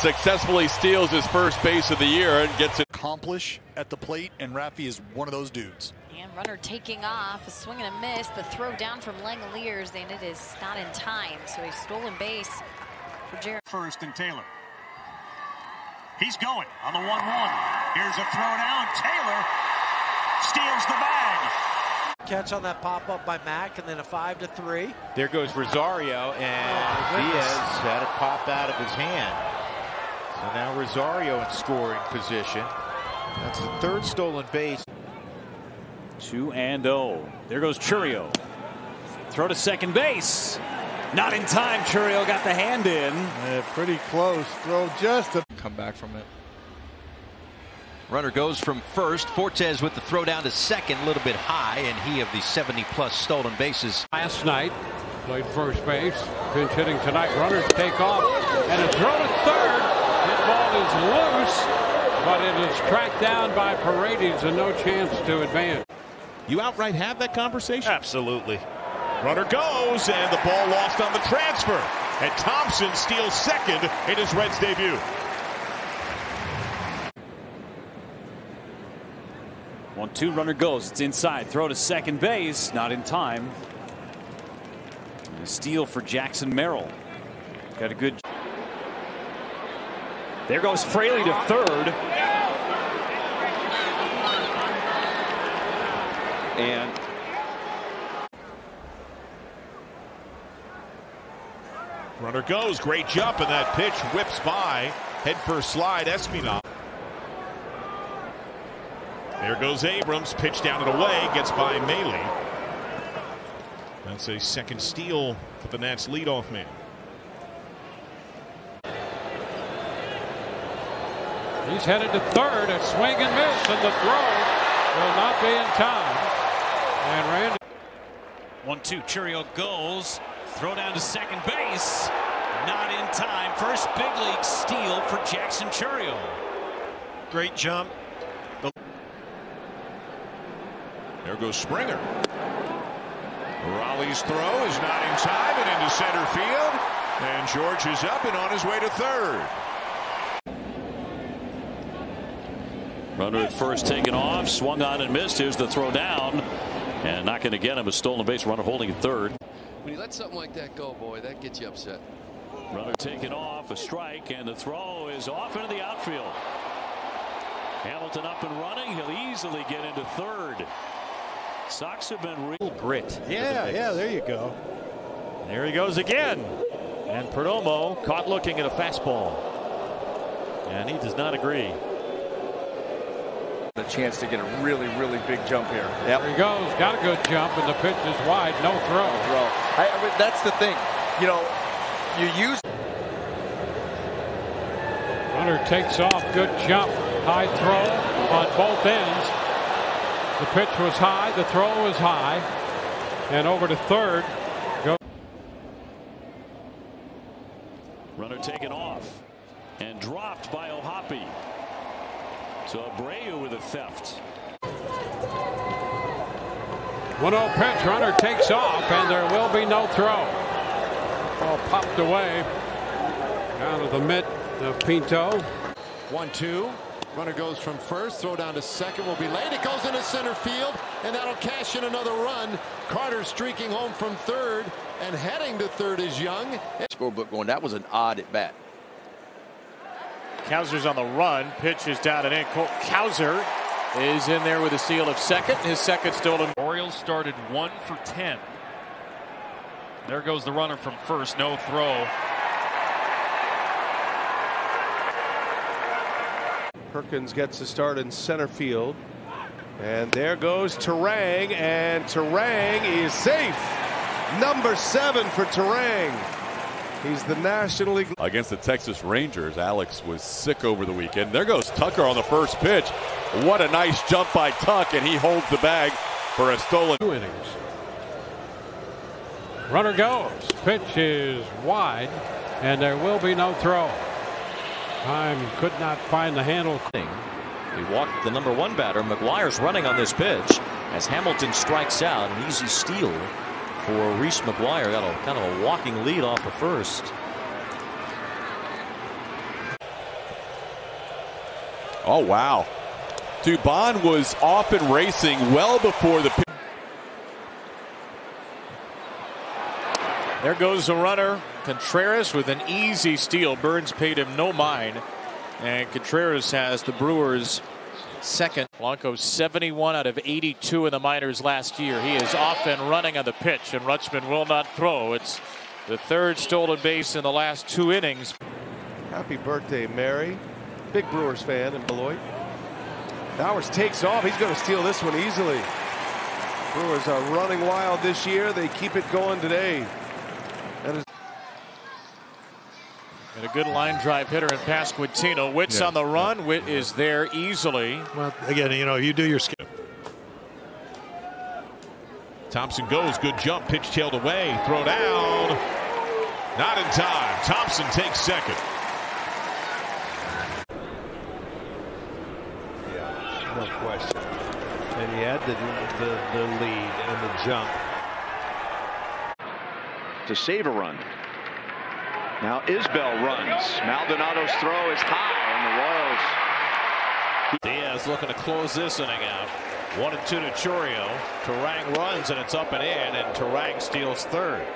Successfully steals his first base of the year and gets it. Accomplish at the plate, and Raffy is one of those dudes. And runner taking off, a swing and a miss. The throw down from Langeliers, and it is not in time. So a stolen base for Jared. First and Taylor. He's going on the 1 1. Here's a throw down. Taylor steals the bag. Catch on that pop up by Mack, and then a five to three. There goes Rosario, and oh, Diaz had it pop out of his hand. So now Rosario in scoring position. That's the third stolen base. 2 and 0. There goes Chourio. Throw to second base. Not in time. Chourio got the hand in. Yeah, pretty close. Throw just to come back from it. Runner goes from first. Fortes with the throw down to second, a little bit high, and he of the 70 plus stolen bases. Last night, played first base. Pinch hitting tonight. Runners take off, and a throw to third. That ball is loose, but it is tracked down by Paredes and no chance to advance. You outright have that conversation? Absolutely. Runner goes, and the ball lost on the transfer. And Thompson steals second in his Reds debut. One two runner goes. It's inside. Throw to second base. Not in time. And a steal for Jackson Merrill. Got a good. There goes Fraley to third. And Runner goes, great jump, and that pitch whips by. Head first slide, Espinal. There goes Abrams, pitch down and away, gets by Maley. That's a second steal for the Nats leadoff man. He's headed to third. A swing and miss, and the throw will not be in time. And Randy. One two. Chourio goes. Throw down to second base. Not in time. First big league steal for Jackson Chourio. Great jump. There goes Springer. Raleigh's throw is not in time and into center field. And George is up and on his way to third. Runner at first taken off, swung on and missed. Here's the throw down. And not going to get him. A stolen base runner holding at third. when you let something like that go, boy, that gets you upset. Runner taken off, a strike, and the throw is off into the outfield. Hamilton up and running. He'll easily get into third. Sox have been real grit. Yeah, yeah, there you go. There he goes again. And Perdomo caught looking at a fastball. And he does not agree. A chance to get a really, really big jump here. There he goes. Got a good jump, and the pitch is wide. No throw. Throw. I, I mean, that's the thing. You know, you use. Runner takes off. Good jump. High throw on both ends. The pitch was high. The throw was high. And over to third. Go. Runner taken off and dropped by O'Hoppe. So Abreu with a theft. 1-0 pitch. Runner takes off, and there will be no throw. Ball popped away. Down to the mitt of Pinto. One two. Runner goes from first. Throw down to second will be late. It goes into center field, and that'll cash in another run. Carter streaking home from third, and heading to third is Young. Scorebook going. That was an odd at bat. Cowser's on the run. Pitch is down and in. Colt Kowser is in there with a steal of second. His second stolen. Orioles started one for 10. There goes the runner from first. No throw. Perkins gets a start in center field. And there goes Turang, and Turang is safe. Number seven for Turang. He's the National League. Against the Texas Rangers, Alex was sick over the weekend. There goes Tucker on the first pitch. What a nice jump by Tuck, and he holds the bag for a stolen. Two innings. Runner goes. Pitch is wide, and there will be no throw. Time could not find the handle. He walked the number one batter. McGuire's running on this pitch as Hamilton strikes out. An easy steal for Reese McGuire. Got a kind of a walking lead off the first. Oh, wow. Dubon was off and racing well before the pitch. There goes the runner. Contreras with an easy steal. Burns paid him no mind. And Contreras has the Brewers second. Blanco 71 out of 82 in the minors last year. He is off and running on the pitch, and Rutschman will not throw. It's the third stolen base in the last two innings. Happy birthday, Mary. Big Brewers fan in Beloit. Bowers takes off. He's going to steal this one easily. Brewers are running wild this year. They keep it going today. That is And a good line drive hitter in Pasquantino. Witt's Yeah. on the run. Witt is there easily. Well, again, you know, you do your skip. Thompson goes, good jump, pitch tailed away, throw down. Not in time. Thompson takes second. No question. And he had the, the, the lead and the jump. to save a run. Now Isbell runs. Maldonado's throw is high, and the Royals. Diaz looking to close this inning out. One and two to Chourio. Turang runs and it's up and in, and Turang steals third.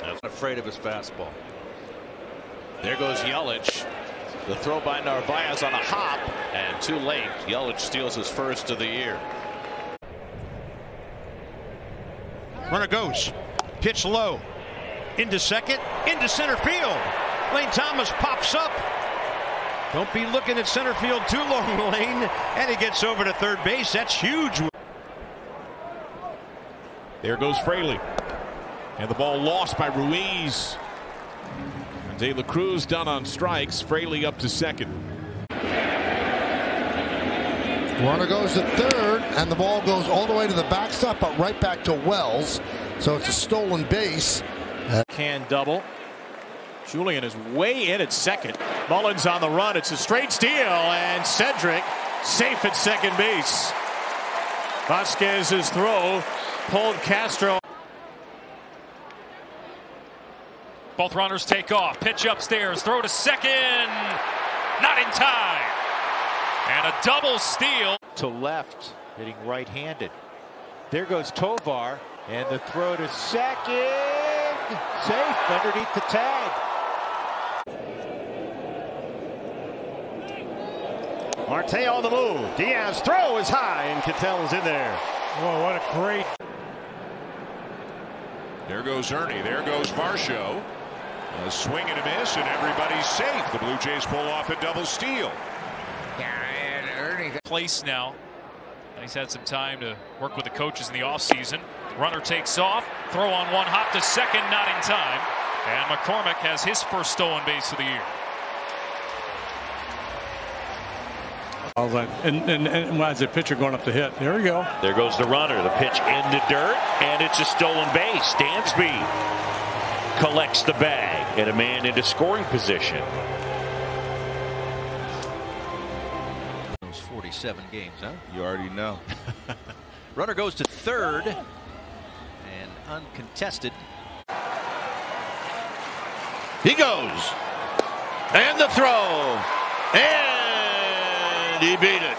That's afraid of his fastball. There goes Yelich. The throw by Narvaez on a hop, and too late. Yelich steals his first of the year. Runner goes. Pitch low. Into second. Into center field. Lane Thomas pops up. Don't be looking at center field too long, Lane. And he gets over to third base. That's huge. There goes Fraley. And the ball lost by Ruiz. De La Cruz done on strikes. Fraley up to second. Runner goes to third, and the ball goes all the way to the backstop, but right back to Wells. So it's a stolen base. Uh, Can double. Julian is way in at second. Mullins on the run. It's a straight steal, and Cedric safe at second base. Vasquez's throw pulled Castro. Both runners take off. Pitch upstairs. Throw to second. Not in time. And a double steal. To left, hitting right-handed. There goes Tovar, and the throw to second. Safe underneath the tag. Marte on the move. Diaz throw is high, and Ketel's in there. Whoa, what a great. There goes Ernie. There goes Varsho. A swing and a miss, and everybody's safe. The Blue Jays pull off a double steal. Yeah, and Ernie. Place now. And he's had some time to work with the coaches in the offseason. Runner takes off. Throw on one hop to second, not in time. And McCormick has his first stolen base of the year. And, and, and as a pitcher going up to hit. There we go. There goes the runner. The pitch in the dirt, and it's a stolen base. Dansby collects the bag, and a man into scoring position. Those 47 games, huh? You already know. Runner goes to third, and uncontested. He goes. And the throw. And he beat it.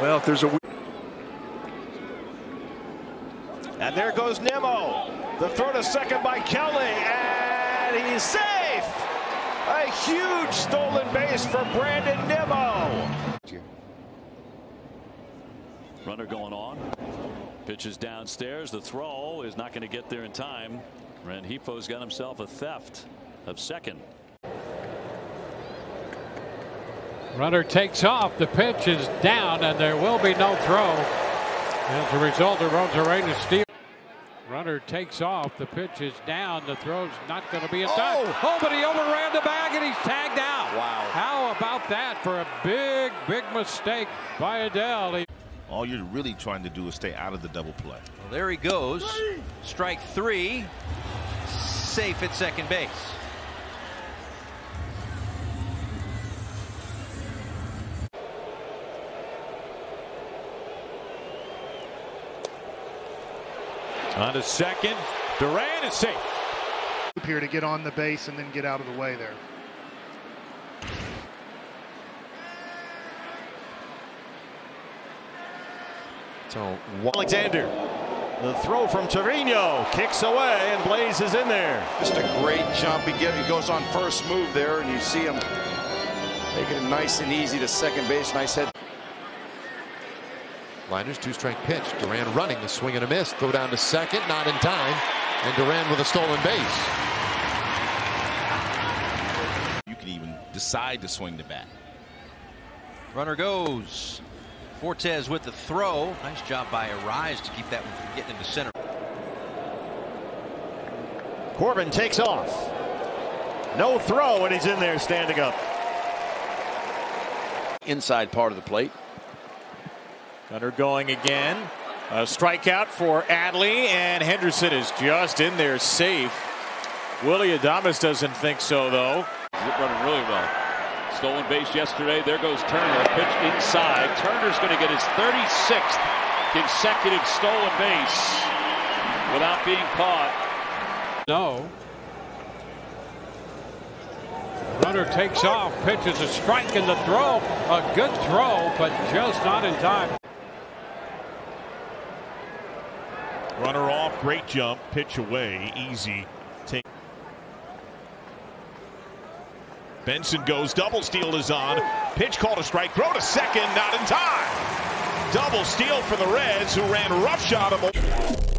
Well, if there's a. And there goes Nimmo. The throw to second by Kelly, and he's safe. A huge stolen base for Brandon Nimmo. Runner going on. Pitches downstairs. The throw is not going to get there in time. Rengifo's got himself a theft of second. Runner takes off. The pitch is down, and there will be no throw. As a result, the Rosarena steal. Runner takes off. The pitch is down. The throw's not going to be in time. Oh. oh, but he overran the bag and he's tagged out. Wow. How about that for a big, big mistake by Adell? He All you're really trying to do is stay out of the double play. Well, there he goes. Strike three. Safe at second base. On to second. Duran is safe. Here to get on the base and then get out of the way there. So Alexander. The throw from Trevino kicks away and Blaze is in there. Just a great jump. He, get, he goes on first move there, and you see him making it nice and easy to second base. Nice head. Liners, two strike pitch. Duran running, the swing and a miss. Throw down to second, not in time. And Duran with a stolen base. You can even decide to swing the bat. Runner goes. Fortes with the throw. Nice job by Arraez to keep that one from getting into center. Corbin takes off. No throw, and he's in there standing up. Inside part of the plate. Gunnar going again. A strikeout for Adley, and Henderson is just in there safe. Willy Adames doesn't think so, though. Running really well. Stolen base yesterday. There goes Turner. Pitch inside. Turner's going to get his 36th consecutive stolen base without being caught. No. Runner takes off, pitches a strike in the throw. A good throw, but just not in time. Runner off, great jump, pitch away, easy. Take. Benson goes, double steal is on. Pitch called a strike, throw to second, not in time. double steal for the Reds, who ran roughshod him.